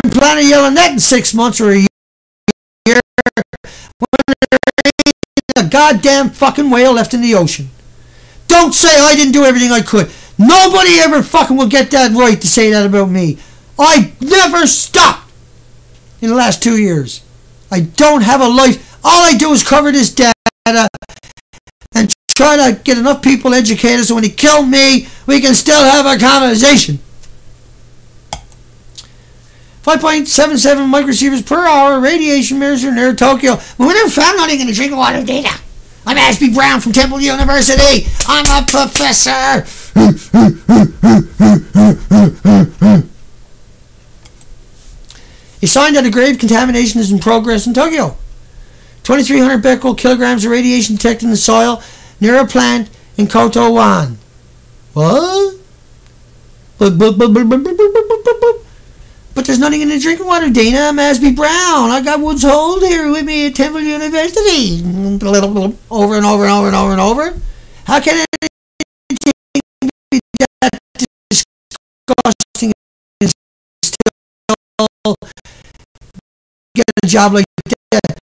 the plan on yelling that in six months or a year a goddamn fucking whale left in the ocean. Don't say I didn't do everything I could. Nobody ever fucking will get that right to say that about me. I never stopped in the last two years. I don't have a life. All I do is cover this data and try to get enough people educated so when they kill me, we can still have a conversation. 5.77 microsieverts per hour radiation measure near Tokyo. But we never found anything in the drinking water data. I'm Azby Brown from Temple University. I'm a professor. A sign that a grave contamination is in progress in Tokyo. 2,300 becquerel kilograms of radiation detected in the soil near a plant in Koto Wan. What? But, but there's nothing in the drinking water, Dana. I'm Azby Brown. I got Woods Hole here with me at Temple University. Over and over and over and over and over. How can anything be that disgusting and still get a job like that?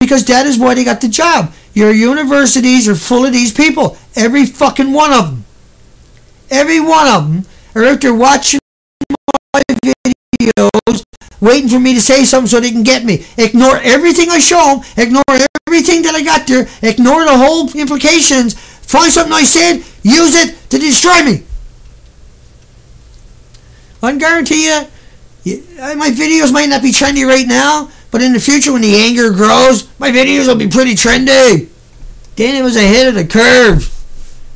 Because that is why they got the job. Your universities are full of these people. Every fucking one of them. Every one of them are out there watching my videos, waiting for me to say something so they can get me. Ignore everything I show them. Ignore everything that I got there. Ignore the whole implications. Find something I said, use it to destroy me. I guarantee you, my videos might not be trendy right now, but in the future when the anger grows, my videos will be pretty trendy. Danny was ahead of the curve.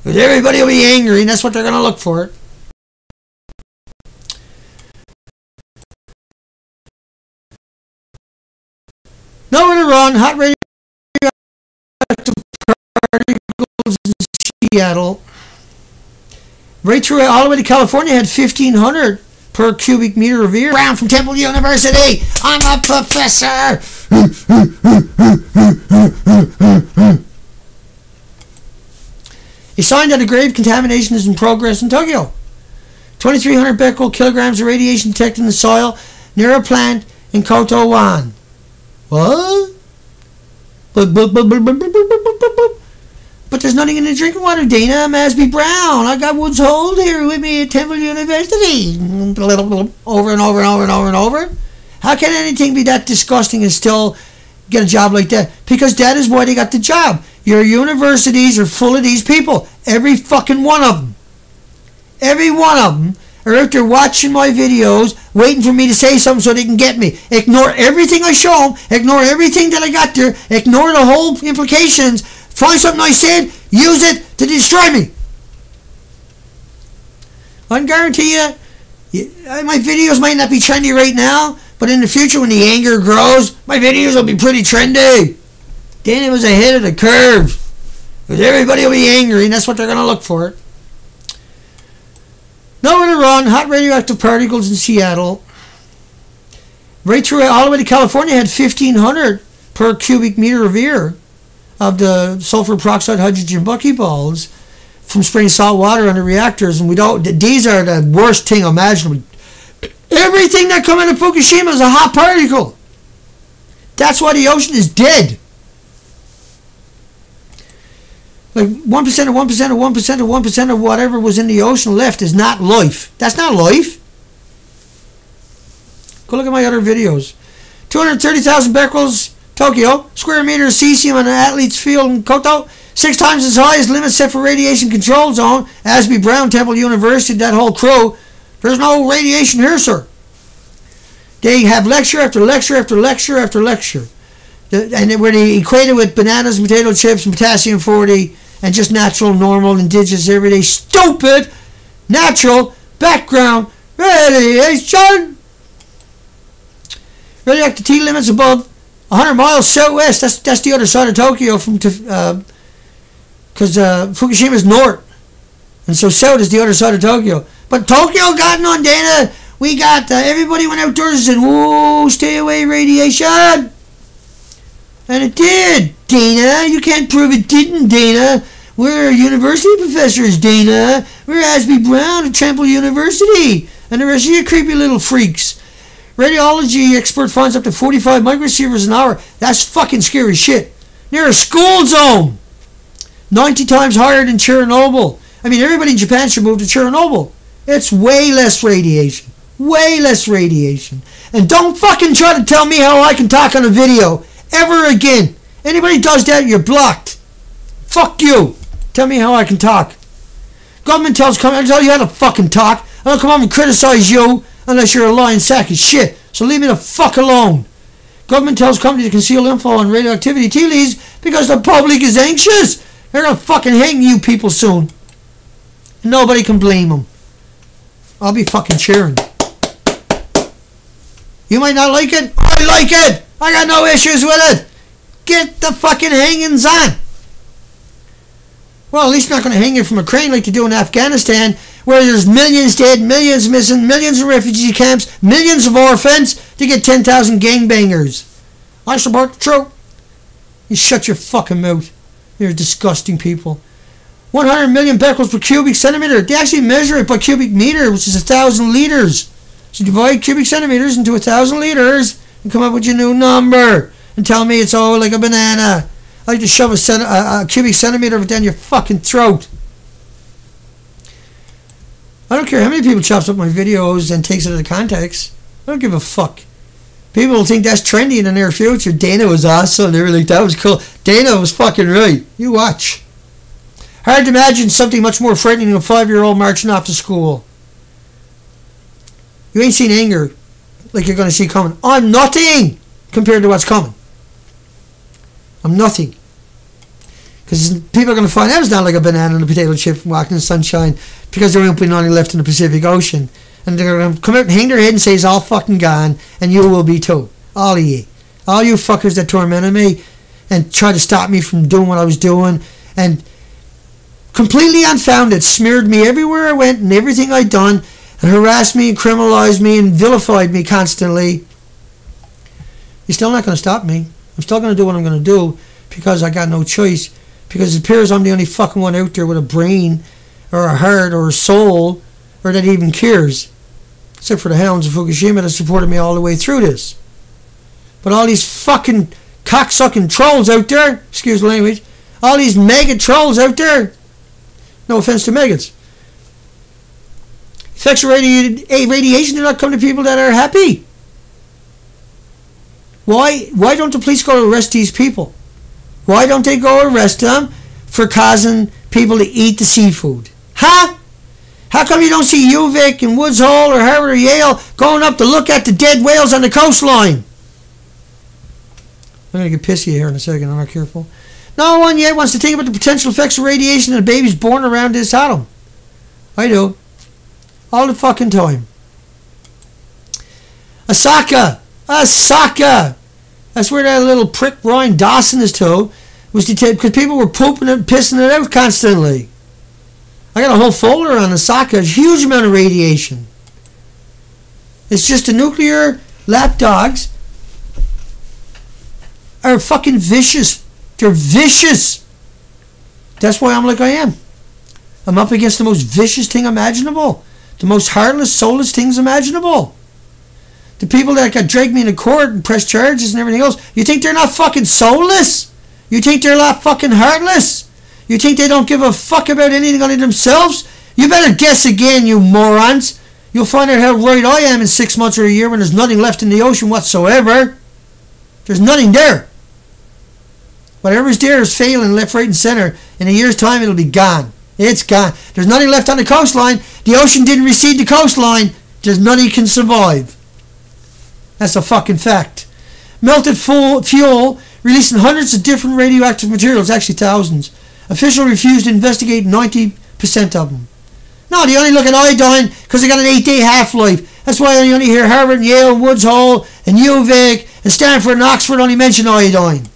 Because everybody will be angry, and that's what they're going to look for. Nowhere to run. Hot radio particles in Seattle. Right through all the way to California had 1,500 per cubic meter of air. Brown from Temple University. I'm a professor. he signed that a grave contamination is in progress in Tokyo. 2,300 becquerel kilograms of radiation detected in the soil near a plant in Koto Wan. What? But there's nothing in the drinking water, Dana. I'm Azby Brown. I got Woods Hole here with me at Temple University. Over and over and over and over and over. How can anything be that disgusting and still get a job like that? Because that is why they got the job. Your universities are full of these people. Every fucking one of them. Every one of them are out there watching my videos, waiting for me to say something so they can get me. Ignore everything I show them. Ignore everything that I got there. Ignore the whole implications Find something I said, use it to destroy me. I can guarantee you, uh, my videos might not be trendy right now, but in the future when the anger grows, my videos will be pretty trendy. Danny was ahead of the curve. Because everybody will be angry, and that's what they're going to look for. Nowhere to run. Hot radioactive particles in Seattle. Right through all the way to California had 1,500 per cubic meter of air of the sulfur peroxide hydrogen buckyballs from spraying salt water on the reactors. And we don't, these are the worst thing imaginable. Everything that come of Fukushima is a hot particle. That's why the ocean is dead. Like 1% of 1% of 1% of 1% of whatever was in the ocean left is not life. That's not life. Go look at my other videos. 230,000 becquerels, Tokyo. Square meter of cesium on an athlete's field in Koto. Six times as high as limits set for radiation control zone. Azby Brown, Temple University, that whole crew. There's no radiation here, sir. They have lecture after lecture after lecture after lecture. And where they equate it with bananas, potato chips, and potassium 40 and just natural, normal, indigenous, everyday, stupid, natural background radiation. Radioactive T limits above 100 miles southwest. That's that's the other side of Tokyo from because uh, uh, Fukushima is north, and so south is the other side of Tokyo. But Tokyo got on data. We got uh, everybody went outdoors and said, "Whoa, stay away, radiation." And it did, Dana. You can't prove it didn't, Dana. We're university professors, Dana. We're Azby Brown at Temple University. And the rest of you creepy little freaks. Radiology expert finds up to 45 microsieverts an hour. That's fucking scary shit. Near a school zone. 90 times higher than Chernobyl. I mean, everybody in Japan should move to Chernobyl. It's way less radiation. Way less radiation. And don't fucking try to tell me how I can talk on a video ever again. Anybody does that, you're blocked. Fuck you. Tell me how I can talk. Government tells come I tell you how to fucking talk. I don't come over and criticize you unless you're a lying sack of shit. So leave me the fuck alone. Government tells companies to conceal info on radioactivity tea leaves because the public is anxious. They're gonna fucking hang you people soon. Nobody can blame them. I'll be fucking cheering. You might not like it. I like it. I got no issues with it. Get the fucking hangings on. Well, at least not going to hang you from a crane like they do in Afghanistan, where there's millions dead, millions missing, millions of refugee camps, millions of orphans. to get 10,000 gangbangers. I support the troop. You shut your fucking mouth. You're disgusting people. 100 million becquerels per cubic centimeter. They actually measure it by cubic meter, which is a thousand liters. So divide cubic centimeters into a thousand liters and come up with your new number. And tell me it's all like a banana. I just shove a, cent- a, a cubic centimeter down your fucking throat. I don't care how many people chops up my videos and takes it out of context. I don't give a fuck. People will think that's trendy in the near future. Dana was awesome. They were like, that was cool. Dana was fucking right. You watch. Hard to imagine something much more frightening than a five-year-old marching off to school. You ain't seen anger like you're going to see coming. I'm nothing compared to what's coming. I'm nothing. Because people are going to find out it's not like a banana and a potato chip walking in the sunshine because there won't be nothing left in the Pacific Ocean. And they're going to come out and hang their head and say it's all fucking gone and you will be too. All of you. All you fuckers that tormented me and tried to stop me from doing what I was doing and completely unfounded smeared me everywhere I went and everything I'd done and harassed me and criminalized me and vilified me constantly. You're still not going to stop me. I'm still going to do what I'm going to do because I got no choice. Because it appears I'm the only fucking one out there with a brain or a heart or a soul or that even cares. Except for the hounds of Fukushima that supported me all the way through this. But all these fucking cocksucking trolls out there, excuse the language, all these mega trolls out there, no offense to maggots, effects of radi- radiation do not come to people that are happy. Why, why don't the police go arrest these people? Why don't they go arrest them for causing people to eat the seafood? Huh? How come you don't see UVic and Woods Hole or Harvard or Yale going up to look at the dead whales on the coastline? I'm going to get pissy here in a second. I'm not careful. No one yet wants to think about the potential effects of radiation on a babies born around this atom. I do. All the fucking time. Osaka! Osaka! That's where that little prick Ryan Dawson is to. Was detained because people were pooping and pissing it out constantly. I got a whole folder on Osaka. A huge amount of radiation. It's just the nuclear lapdogs are fucking vicious. They're vicious. That's why I'm like I am. I'm up against the most vicious thing imaginable. The most heartless, soulless things imaginable. The people that got dragged me into court and pressed charges and everything else, you think they're not fucking soulless? You think they're not fucking heartless? You think they don't give a fuck about anything on themselves? You better guess again, you morons. You'll find out how right I am in six months or a year when there's nothing left in the ocean whatsoever. There's nothing there. Whatever's there is failing left, right, and center. In a year's time, it'll be gone. It's gone. There's nothing left on the coastline. The ocean didn't recede the coastline. There's nothing can survive. That's a fucking fact. Melted fuel, releasing hundreds of different radioactive materials, actually thousands. Official refused to investigate 90% of them. No, they only look at iodine because they got an eight-day half-life. That's why you only hear Harvard and Yale Woods Hole and UVic and Stanford and Oxford only mention iodine.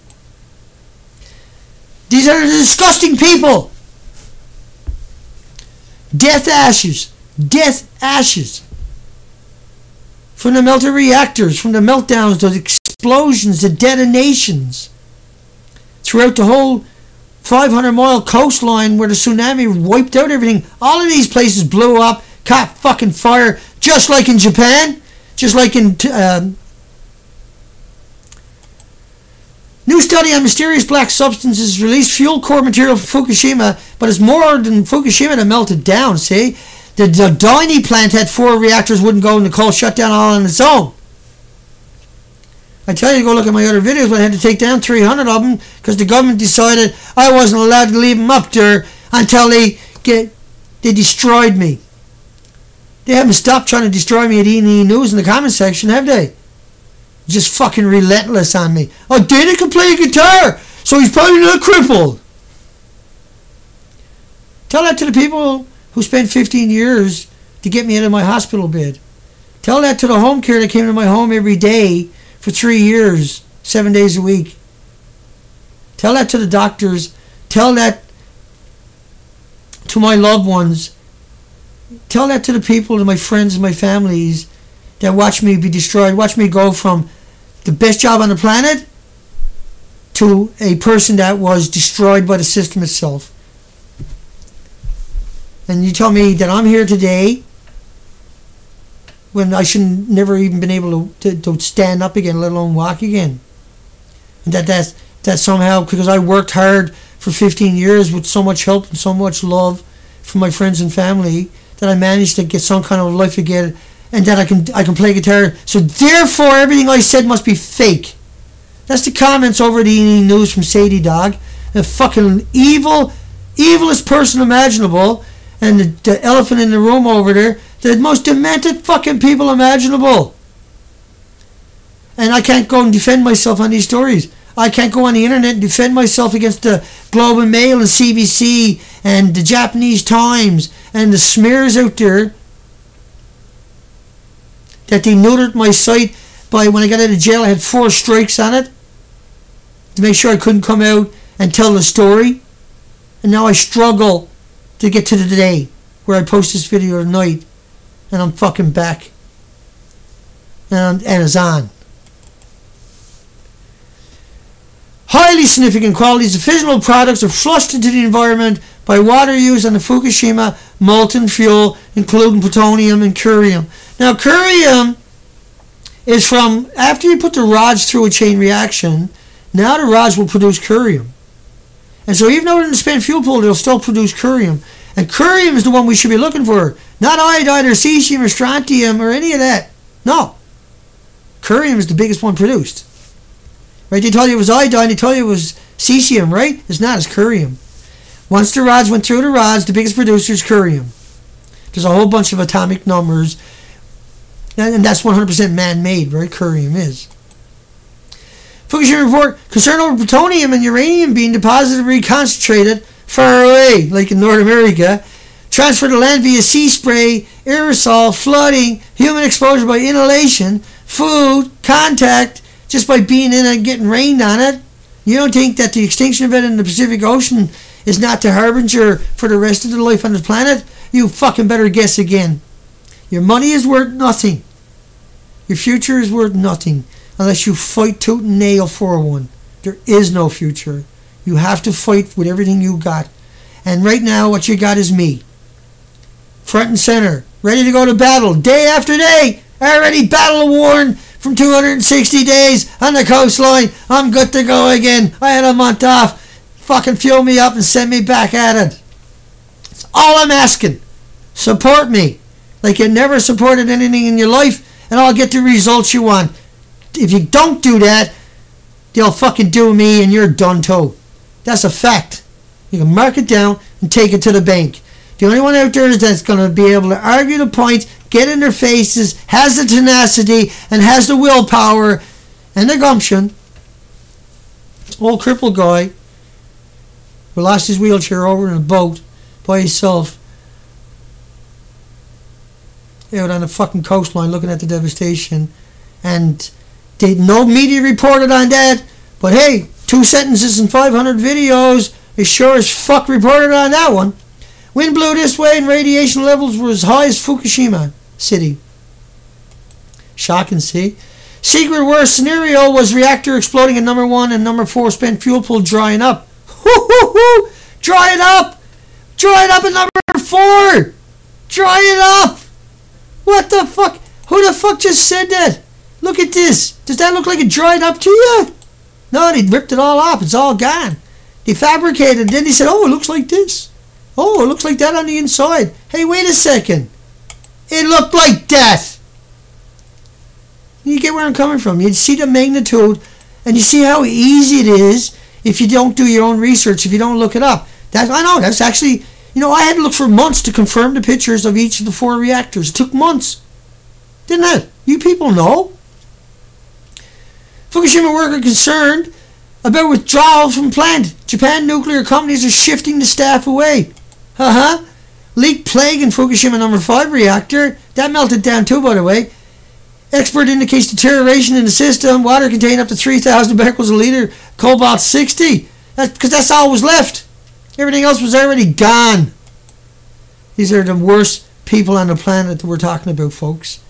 These are disgusting people. Death ashes. Death ashes from the melted reactors, from the meltdowns, those explosions, the detonations throughout the whole 500 mile coastline where the tsunami wiped out everything. All of these places blew up, caught fucking fire, just like in Japan, just like in. Um, New study on mysterious black substances released fuel core material from Fukushima, but it's more than Fukushima that melted down, see? The, the plant had four reactors, wouldn't go, and the coal shut down all on its own. I tell you, go look at my other videos, but I had to take down 300 of them because the government decided I wasn't allowed to leave them up there until they get they destroyed me. They haven't stopped trying to destroy me at E&E News in the comment section, have they? Just fucking relentless on me. Oh, Dana can play a guitar, so he's probably not crippled. Tell that to the people who spent 15 years to get me out of my hospital bed. Tell that to the home care that came to my home every day for three years, seven days a week. Tell that to the doctors. Tell that to my loved ones. Tell that to the people, to my friends and my families that watch me be destroyed. Watch me go from the best job on the planet to a person that was destroyed by the system itself. And you tell me that I'm here today when I should never even been able to, to, to stand up again, let alone walk again. And that that's, that somehow, because I worked hard for 15 years with so much help and so much love from my friends and family, that I managed to get some kind of life again and that I can I can play guitar. So therefore everything I said must be fake. That's the comments over the evening news from Sadie Dog. The fucking evil, evilest person imaginable and the, the elephant in the room over there the most demented fucking people imaginable. And I can't go and defend myself on these stories. I can't go on the internet and defend myself against the Globe and Mail and CBC and the Japanese Times and the smears out there that they neutered my site by when I got out of jail I had four strikes on it to make sure I couldn't come out and tell the story. And now I struggle to get to the day where I post this video tonight and I'm fucking back. And, and it's on. Highly significant qualities of fissional products are flushed into the environment by water used on the Fukushima molten fuel, including plutonium and curium. Now, curium is from after you put the rods through a chain reaction, now the rods will produce curium. And so, even though in the spent fuel pool, it'll still produce curium. And curium is the one we should be looking for. Not iodide or cesium or strontium or any of that. No. Curium is the biggest one produced. Right? They told you it was iodine, they told you it was cesium, right? It's not, it's curium. Once the rods went through the rods, the biggest producer is curium. There's a whole bunch of atomic numbers, and that's 100% man-made, right? Curium is. Fukushima report concern over plutonium and uranium being deposited and reconcentrated far away, like in North America. Transfer to land via sea spray, aerosol, flooding, human exposure by inhalation, food, contact, just by being in it getting rained on it. You don't think that the extinction event in the Pacific Ocean is not the harbinger for the rest of the life on the planet? You fucking better guess again. Your money is worth nothing. Your future is worth nothing unless you fight tooth and nail for oh one. There is no future. You have to fight with everything you got. And right now, what you got is me. Front and center, ready to go to battle, day after day. Already battle worn from 260 days on the coastline. I'm good to go again. I had a month off. Fucking fuel me up and send me back at it. That's all I'm asking. Support me. Like you never supported anything in your life, and I'll get the results you want. If you don't do that, they'll fucking do me and you're done too. That's a fact. You can mark it down and take it to the bank. The only one out there that's going to be able to argue the point, get in their faces, has the tenacity, and has the willpower and the gumption. Old crippled guy who lost his wheelchair over in a boat by himself out on the fucking coastline looking at the devastation. And they, no media reported on that. But hey, Two sentences and 500 videos is sure as fuck reported on that one. Wind blew this way and radiation levels were as high as Fukushima City. Shocking, see? Secret worst scenario was reactor exploding at number one and number four spent fuel pool drying up. Hoo hoo hoo! Dry it up! Dry it up at number four! Dry it up! What the fuck? Who the fuck just said that? Look at this. Does that look like it dried up to you? No, they ripped it all off. It's all gone. They fabricated. it. Then they said, oh, it looks like this. Oh, it looks like that on the inside. Hey, wait a second. It looked like that. You get where I'm coming from. You see the magnitude, and you see how easy it is if you don't do your own research, if you don't look it up. That I know. That's actually, you know, I had to look for months to confirm the pictures of each of the four reactors. It took months. Didn't it? You people know. Fukushima worker concerned about withdrawal from plant. Japan nuclear companies are shifting the staff away. Uh-huh. Leak plague in Fukushima number 5 reactor. That melted down too, by the way. Expert indicates deterioration in the system. Water contained up to 3,000 becquerels a liter. Cobalt 60. That's because that's all was left. Everything else was already gone. These are the worst people on the planet that we're talking about, folks.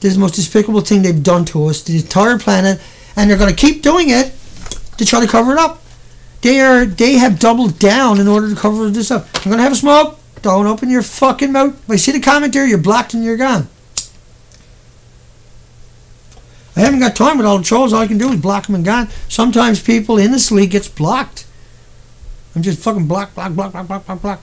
This is the most despicable thing they've done to us, the entire planet, and they're going to keep doing it to try to cover it up. They are they have doubled down in order to cover this up. I'm going to have a smoke. Don't open your fucking mouth. If I see the comment there, you're blocked and you're gone. I haven't got time with all the trolls. All I can do is block them and gone. Sometimes people in this league gets blocked. I'm just fucking block, block, block, block, block, block, block.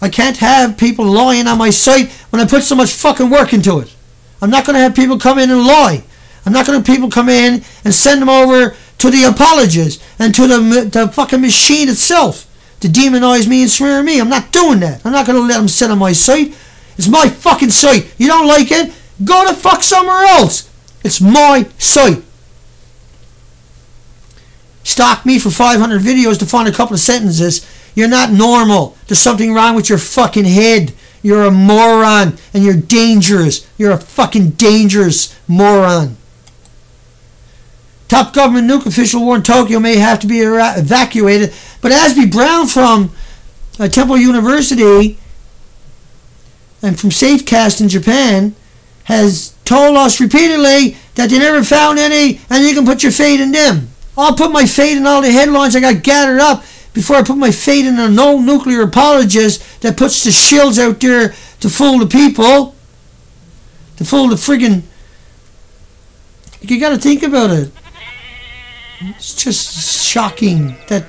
I can't have people lying on my site when I put so much fucking work into it. I'm not going to have people come in and lie. I'm not going to people come in and send them over to the apologists and to the, the fucking machine itself to demonize me and smear me. I'm not doing that. I'm not going to let them sit on my site. It's my fucking site. You don't like it? Go to fuck somewhere else. It's my site. Stalk me for 500 videos to find a couple of sentences. You're not normal. There's something wrong with your fucking head. You're a moron and you're dangerous. You're a fucking dangerous moron. Top government nuke official warned Tokyo may have to be evacuated. But Azby Brown from uh, Temple University and from Safecast in Japan has told us repeatedly that they never found any and you can put your fate in them. I'll put my fate in all the headlines I got gathered up before I put my fate in a no nuclear apologist that puts the shills out there to fool the people. To fool the friggin' you gotta think about it. It's just shocking that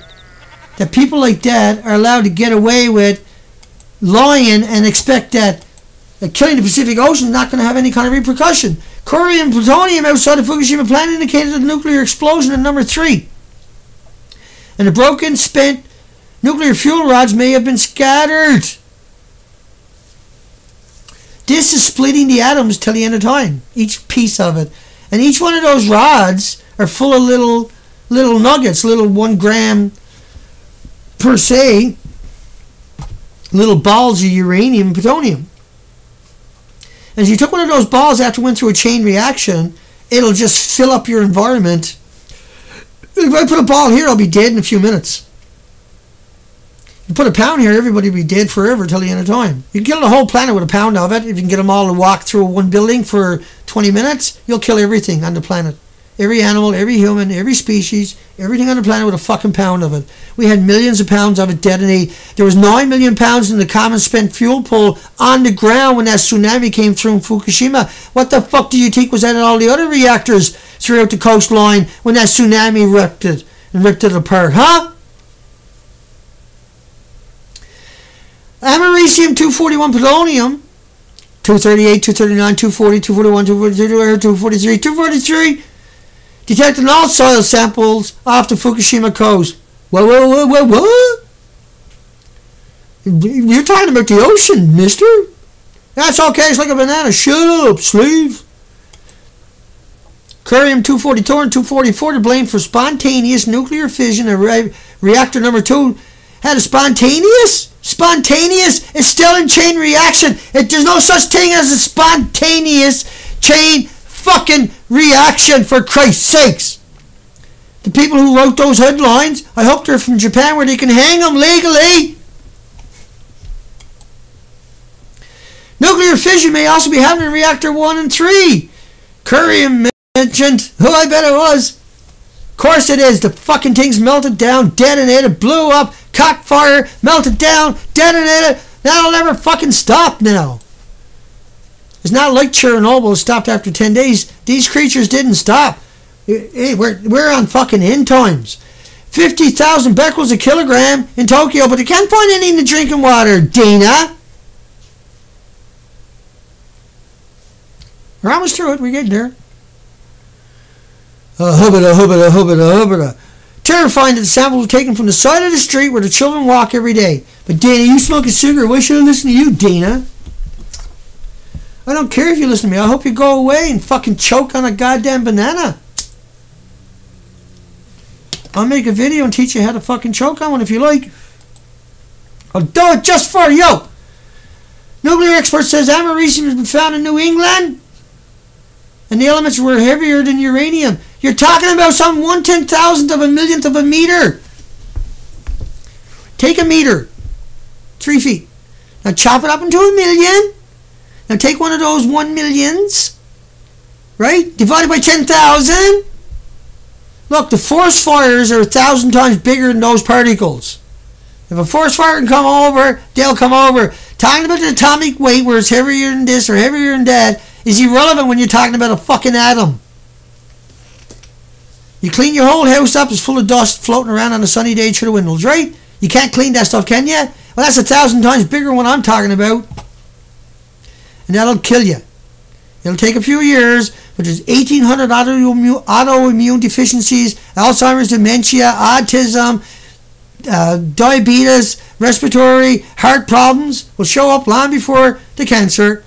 that people like that are allowed to get away with lying and expect that killing the Pacific Ocean is not going to have any kind of repercussion. Curium and plutonium outside the Fukushima plant indicated a nuclear explosion at number three. And the broken, spent nuclear fuel rods may have been scattered. This is splitting the atoms till the end of time, each piece of it. And each one of those rods are full of little little nuggets, little one gram per se, little balls of uranium and plutonium. As you took one of those balls after it went through a chain reaction, it'll just fill up your environment. If I put a ball here, I'll be dead in a few minutes. You put a pound here, everybody will be dead forever till the end of time. You can kill the whole planet with a pound of it. If you can get them all to walk through one building for 20 minutes, you'll kill everything on the planet. Every animal, every human, every species, everything on the planet with a fucking pound of it. We had millions of pounds of it detonate. There was 9 million pounds in the common spent fuel pool on the ground when that tsunami came through in Fukushima. What the fuck do you think was that in all the other reactors throughout the coastline when that tsunami ripped it and ripped it apart, huh? Americium 241 plutonium 238, 239, 240, 241, 242, 243, 243 detecting all soil samples off the Fukushima coast. Whoa, whoa, whoa, whoa, what? You're talking about the ocean, mister. That's okay, it's like a banana. Shut up, sleeve. Curium 242 and 244 to blame for spontaneous nuclear fission of re reactor number 2 had a spontaneous? Spontaneous? It's still in chain reaction. It, there's no such thing as a spontaneous chain fucking reaction for Christ's sakes. The people who wrote those headlines, I hope they're from Japan where they can hang them legally. Nuclear fission may also be happening in reactor 1 and 3. Curium mentioned. Oh, I bet it was. Of course it is. The fucking thing's melted down, detonated, blew up, caught fire, melted down, detonated. That'll never fucking stop now. It's not like Chernobyl stopped after 10 days. These creatures didn't stop. Hey, we're, we're on fucking end times. 50,000 becquerels a kilogram in Tokyo, but they can't find any in the drinking water, Dana. We're almost through it. We're getting there. Uh, hubbada, hubbada, hubbada, hubbada. Terrifying that the samples were taken from the side of the street where the children walk every day. But Dana, you smoke a cigarette. Why should I listen to you, Dana? I don't care if you listen to me. I hope you go away and fucking choke on a goddamn banana. I'll make a video and teach you how to fucking choke on one if you like. I'll do it just for you. Nuclear expert says americium has been found in New England. And the elements were heavier than uranium. You're talking about some one ten thousandth of a millionth of a meter. Take a meter. Three feet. Now chop it up into a million. Now take one of those one millions, right? Divided by 10,000. Look, the forest fires are a thousand times bigger than those particles. If a forest fire can come over, they'll come over. Talking about the atomic weight where it's heavier than this or heavier than that is irrelevant when you're talking about a fucking atom. You clean your whole house up, it's full of dust floating around on a sunny day through the windows, right? You can't clean that stuff, can you? Well, that's a thousand times bigger than what I'm talking about. And that'll kill you. It'll take a few years, but there's 1,800 autoimmune, deficiencies, Alzheimer's, dementia, autism, uh, diabetes, respiratory, heart problems will show up long before the cancer.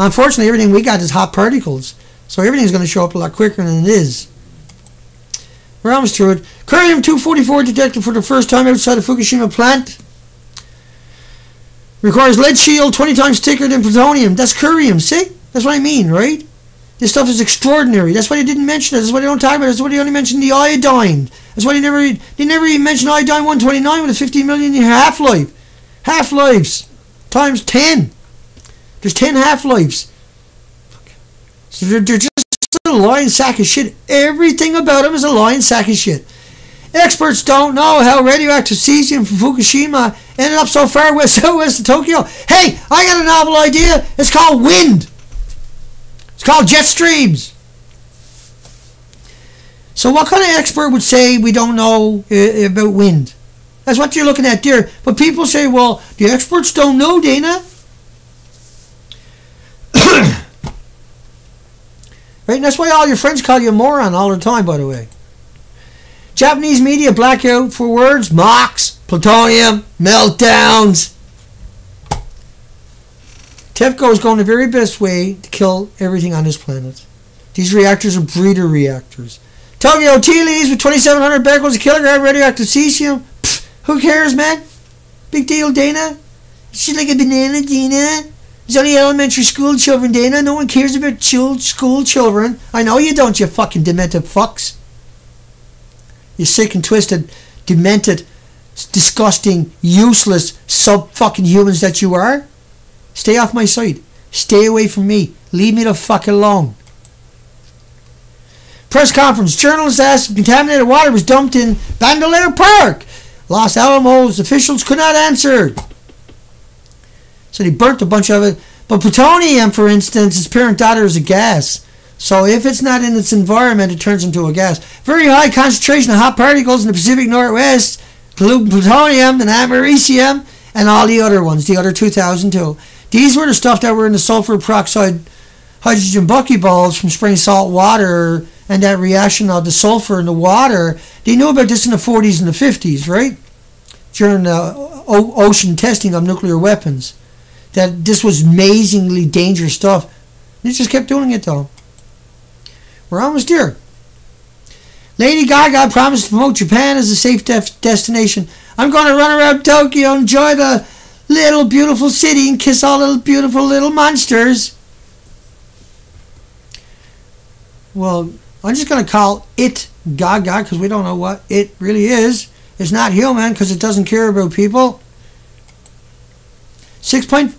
Unfortunately, everything we got is hot particles. So everything's going to show up a lot quicker than it is. We're almost through it. Curium-244 detected for the first time outside of Fukushima plant. Requires lead shield 20 times thicker than plutonium. That's curium, see? That's what I mean, right? This stuff is extraordinary. That's why they didn't mention it. That's why they don't talk about it. That's why they only mentioned the iodine. That's why they never they never even mentioned iodine 129 with a 15 million year half-life. Half-lives times 10. There's 10 half-lives. So they're, they're just a lying sack of shit. Everything about them is a lying sack of shit. Experts don't know how radioactive cesium from Fukushima ended up so far west, southwest of Tokyo. Hey, I got a novel idea. It's called wind. It's called jet streams. So what kind of expert would say we don't know uh, about wind? That's what you're looking at there. But people say, well, the experts don't know, Dana. Right? And that's why all your friends call you a moron all the time, by the way. Japanese media blackout for words, MOX, plutonium, meltdowns. TEPCO is going the very best way to kill everything on this planet. These reactors are breeder reactors. Tokyo tea leaves with 2,700 becquerels a kilogram radioactive cesium. Pfft, who cares, man? Big deal, Dana. She's like a banana, Dana. It's only elementary school children, Dana. No one cares about school children. I know you don't, you fucking demented fucks. You sick and twisted, demented, disgusting, useless, sub fucking humans that you are. Stay off my side. Stay away from me. Leave me the fuck alone. Press conference. Journalists asked contaminated water was dumped in Bandolero Park. Los Alamos officials could not answer. So they burnt a bunch of it. But plutonium, for instance, its parent daughter is a gas. So if it's not in its environment, it turns into a gas. Very high concentration of hot particles in the Pacific Northwest, plutonium and americium, and all the other ones, the other 2002. These were the stuff that were in the sulfur peroxide hydrogen buckyballs from spraying salt water and that reaction of the sulfur in the water. They knew about this in the 40s and the 50s, right? During the ocean testing of nuclear weapons that this was amazingly dangerous stuff. They just kept doing it though. We're almost there. Lady Gaga promised to promote Japan as a safe def- destination. I'm going to run around Tokyo, enjoy the little beautiful city, and kiss all the beautiful little monsters. Well, I'm just going to call it Gaga because we don't know what it really is. It's not human because it doesn't care about people. 6.5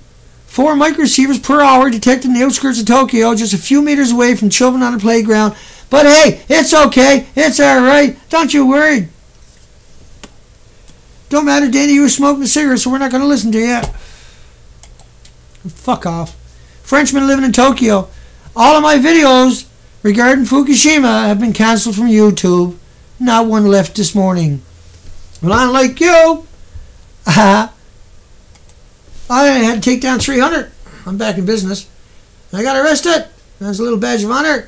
Four microsieverts per hour detected in the outskirts of Tokyo, just a few meters away from children on the playground. But hey, it's okay. It's alright. Don't you worry. Don't matter, Danny, you were smoking a cigarette, so we're not going to listen to you. Fuck off. Frenchman living in Tokyo. All of my videos regarding Fukushima have been cancelled from YouTube. Not one left this morning. Well, unlike you, I had to take down 300. I'm back in business. I got arrested. That's a little badge of honor.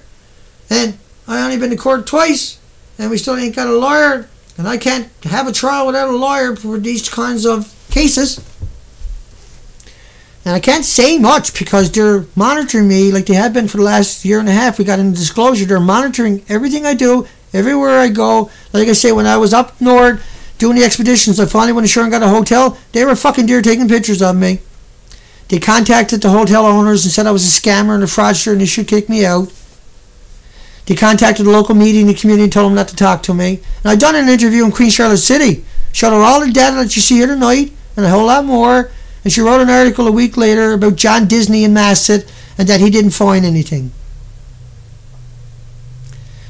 And I only been to court twice, and we still ain't got a lawyer. And I can't have a trial without a lawyer for these kinds of cases. And I can't say much because they're monitoring me like they have been for the last year and a half. We got in disclosure. They're monitoring everything I do, everywhere I go. Like I say, when I was up north doing the expeditions. I finally went ashore and got a hotel. They were fucking deer taking pictures of me. They contacted the hotel owners and said I was a scammer and a fraudster and they should kick me out. They contacted the local media in the community and told them not to talk to me. And I done an interview in Queen Charlotte City. Showed her all the data that you see here tonight and a whole lot more. And she wrote an article a week later about John Disney and Masset and that he didn't find anything.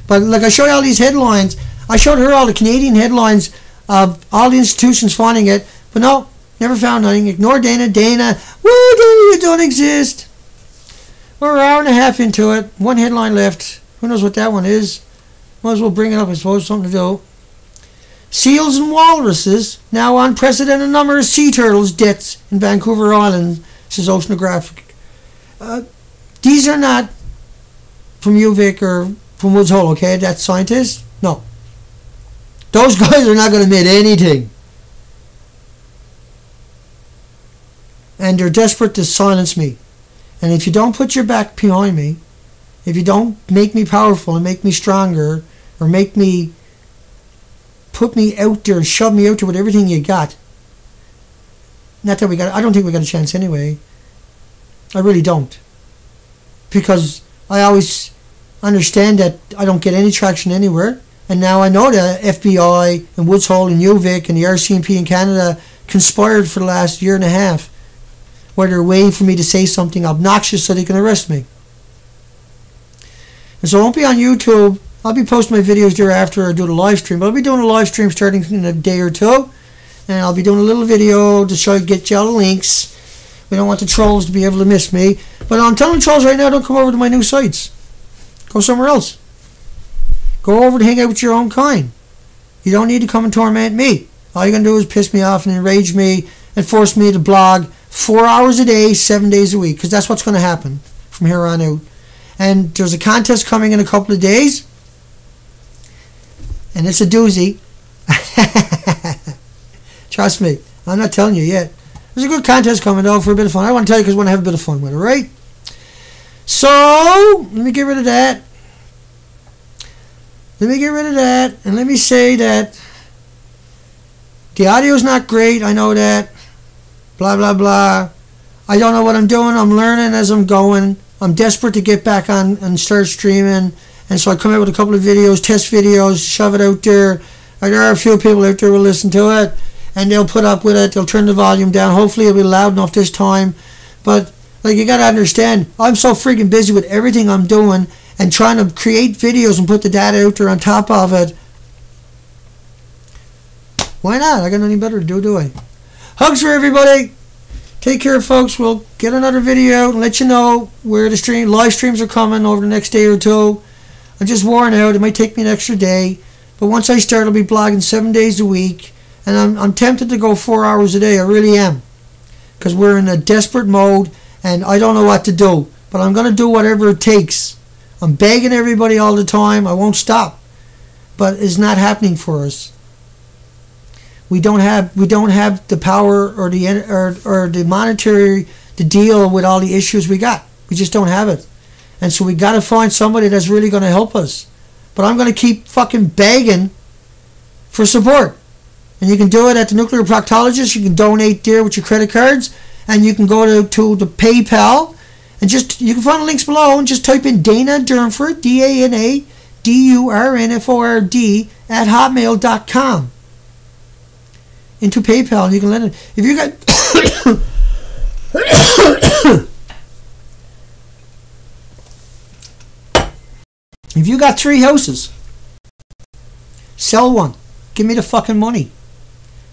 But like I show you all these headlines, I showed her all the Canadian headlines of all the institutions finding it, but no, never found nothing. Ignore Dana. Dana, woo, Dana, you don't exist. We're an hour and a half into it. One headline left. Who knows what that one is? Might as well bring it up, I suppose, something to do. Seals and walruses, now unprecedented number of sea turtles deaths in Vancouver Island, says Oceanographic. Uh, these are not from UVic or from Woods Hole, okay? That's scientists? No. Those guys are not going to admit anything. And they're desperate to silence me. And if you don't put your back behind me, if you don't make me powerful and make me stronger, or make me put me out there and shove me out there with everything you got. Not that we got, I don't think we got a chance anyway. I really don't. Because I always understand that I don't get any traction anywhere. And now I know that FBI and Woods Hole and UVic and the RCMP in Canada conspired for the last year and a half where they're waiting for me to say something obnoxious so they can arrest me. And so I won't be on YouTube I'll be posting my videos there after I do the live stream. But I'll be doing a live stream starting in a day or two. And I'll be doing a little video to show you, get you all the links. We don't want the trolls to be able to miss me. But I'm telling trolls right now, don't come over to my new sites. Go somewhere else. Go over to hang out with your own kind. You don't need to come and torment me. All you're going to do is piss me off and enrage me and force me to blog four hours a day, seven days a week. Because that's what's going to happen from here on out. And there's a contest coming in a couple of days and it's a doozy. Trust me, I'm not telling you yet. There's a good contest coming though for a bit of fun. I want to tell you because I want to have a bit of fun with it, right? So let me get rid of that. Let me get rid of that, and let me say that the audio is not great. I know that. Blah blah blah. I don't know what I'm doing. I'm learning as I'm going. I'm desperate to get back on and start streaming. And so I come out with a couple of videos, test videos, shove it out there. There are a few people out there who will listen to it, and they'll put up with it. They'll turn the volume down. Hopefully, it'll be loud enough this time. But like you got to understand, I'm so freaking busy with everything I'm doing and trying to create videos and put the data out there on top of it. Why not? I got nothing better to do, do I? Hugs for everybody. Take care, folks. We'll get another video and let you know where the stream live streams are coming over the next day or two. I'm just worn out. It might take me an extra day. But once I start, I'll be blogging seven days a week. And I'm, I'm tempted to go four hours a day. I really am. Because we're in a desperate mode and I don't know what to do. But I'm going to do whatever it takes. I'm begging everybody all the time. I won't stop. But it's not happening for us. We don't have we don't have the power or the or, or the monetary to deal with all the issues we got. We just don't have it. And so we got to find somebody that's really going to help us. But I'm going to keep fucking begging for support. And you can do it at the Nuclear Proctologist. You can donate there with your credit cards. And you can go to, to the PayPal. And just, you can find the links below and just type in Dana Durnford, D-A-N-A, D-U-R-N-F-O-R-D, at hotmail.com into PayPal. And you can let it, if you got... If you got three houses, sell one. Give me the fucking money.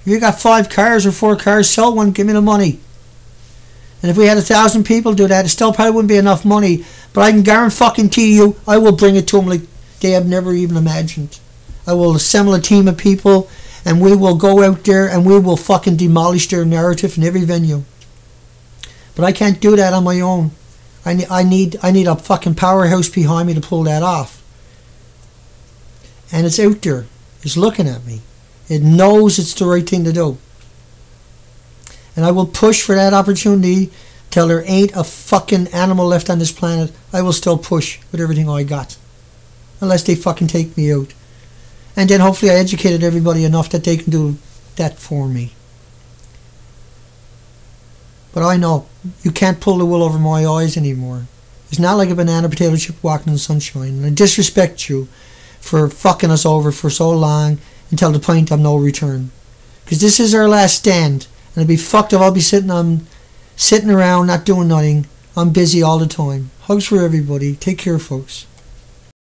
If you got five cars or four cars, sell one. Give me the money. And if we had a thousand people do that, it still probably wouldn't be enough money. But I can guarantee fucking you, I will bring it to them like they have never even imagined. I will assemble a team of people, and we will go out there and we will fucking demolish their narrative in every venue. But I can't do that on my own. I need, I need, I need a fucking powerhouse behind me to pull that off. And it's out there. It's looking at me. It knows it's the right thing to do. And I will push for that opportunity till there ain't a fucking animal left on this planet. I will still push with everything I got. Unless they fucking take me out. And then hopefully I educated everybody enough that they can do that for me. But I know you can't pull the wool over my eyes anymore. It's not like a banana potato chip walking in the sunshine. And I disrespect you for fucking us over for so long until the point of no return. Because this is our last stand. And it'd be fucked if I'll be sitting on, sitting around not doing nothing. I'm busy all the time. Hugs for everybody. Take care, folks.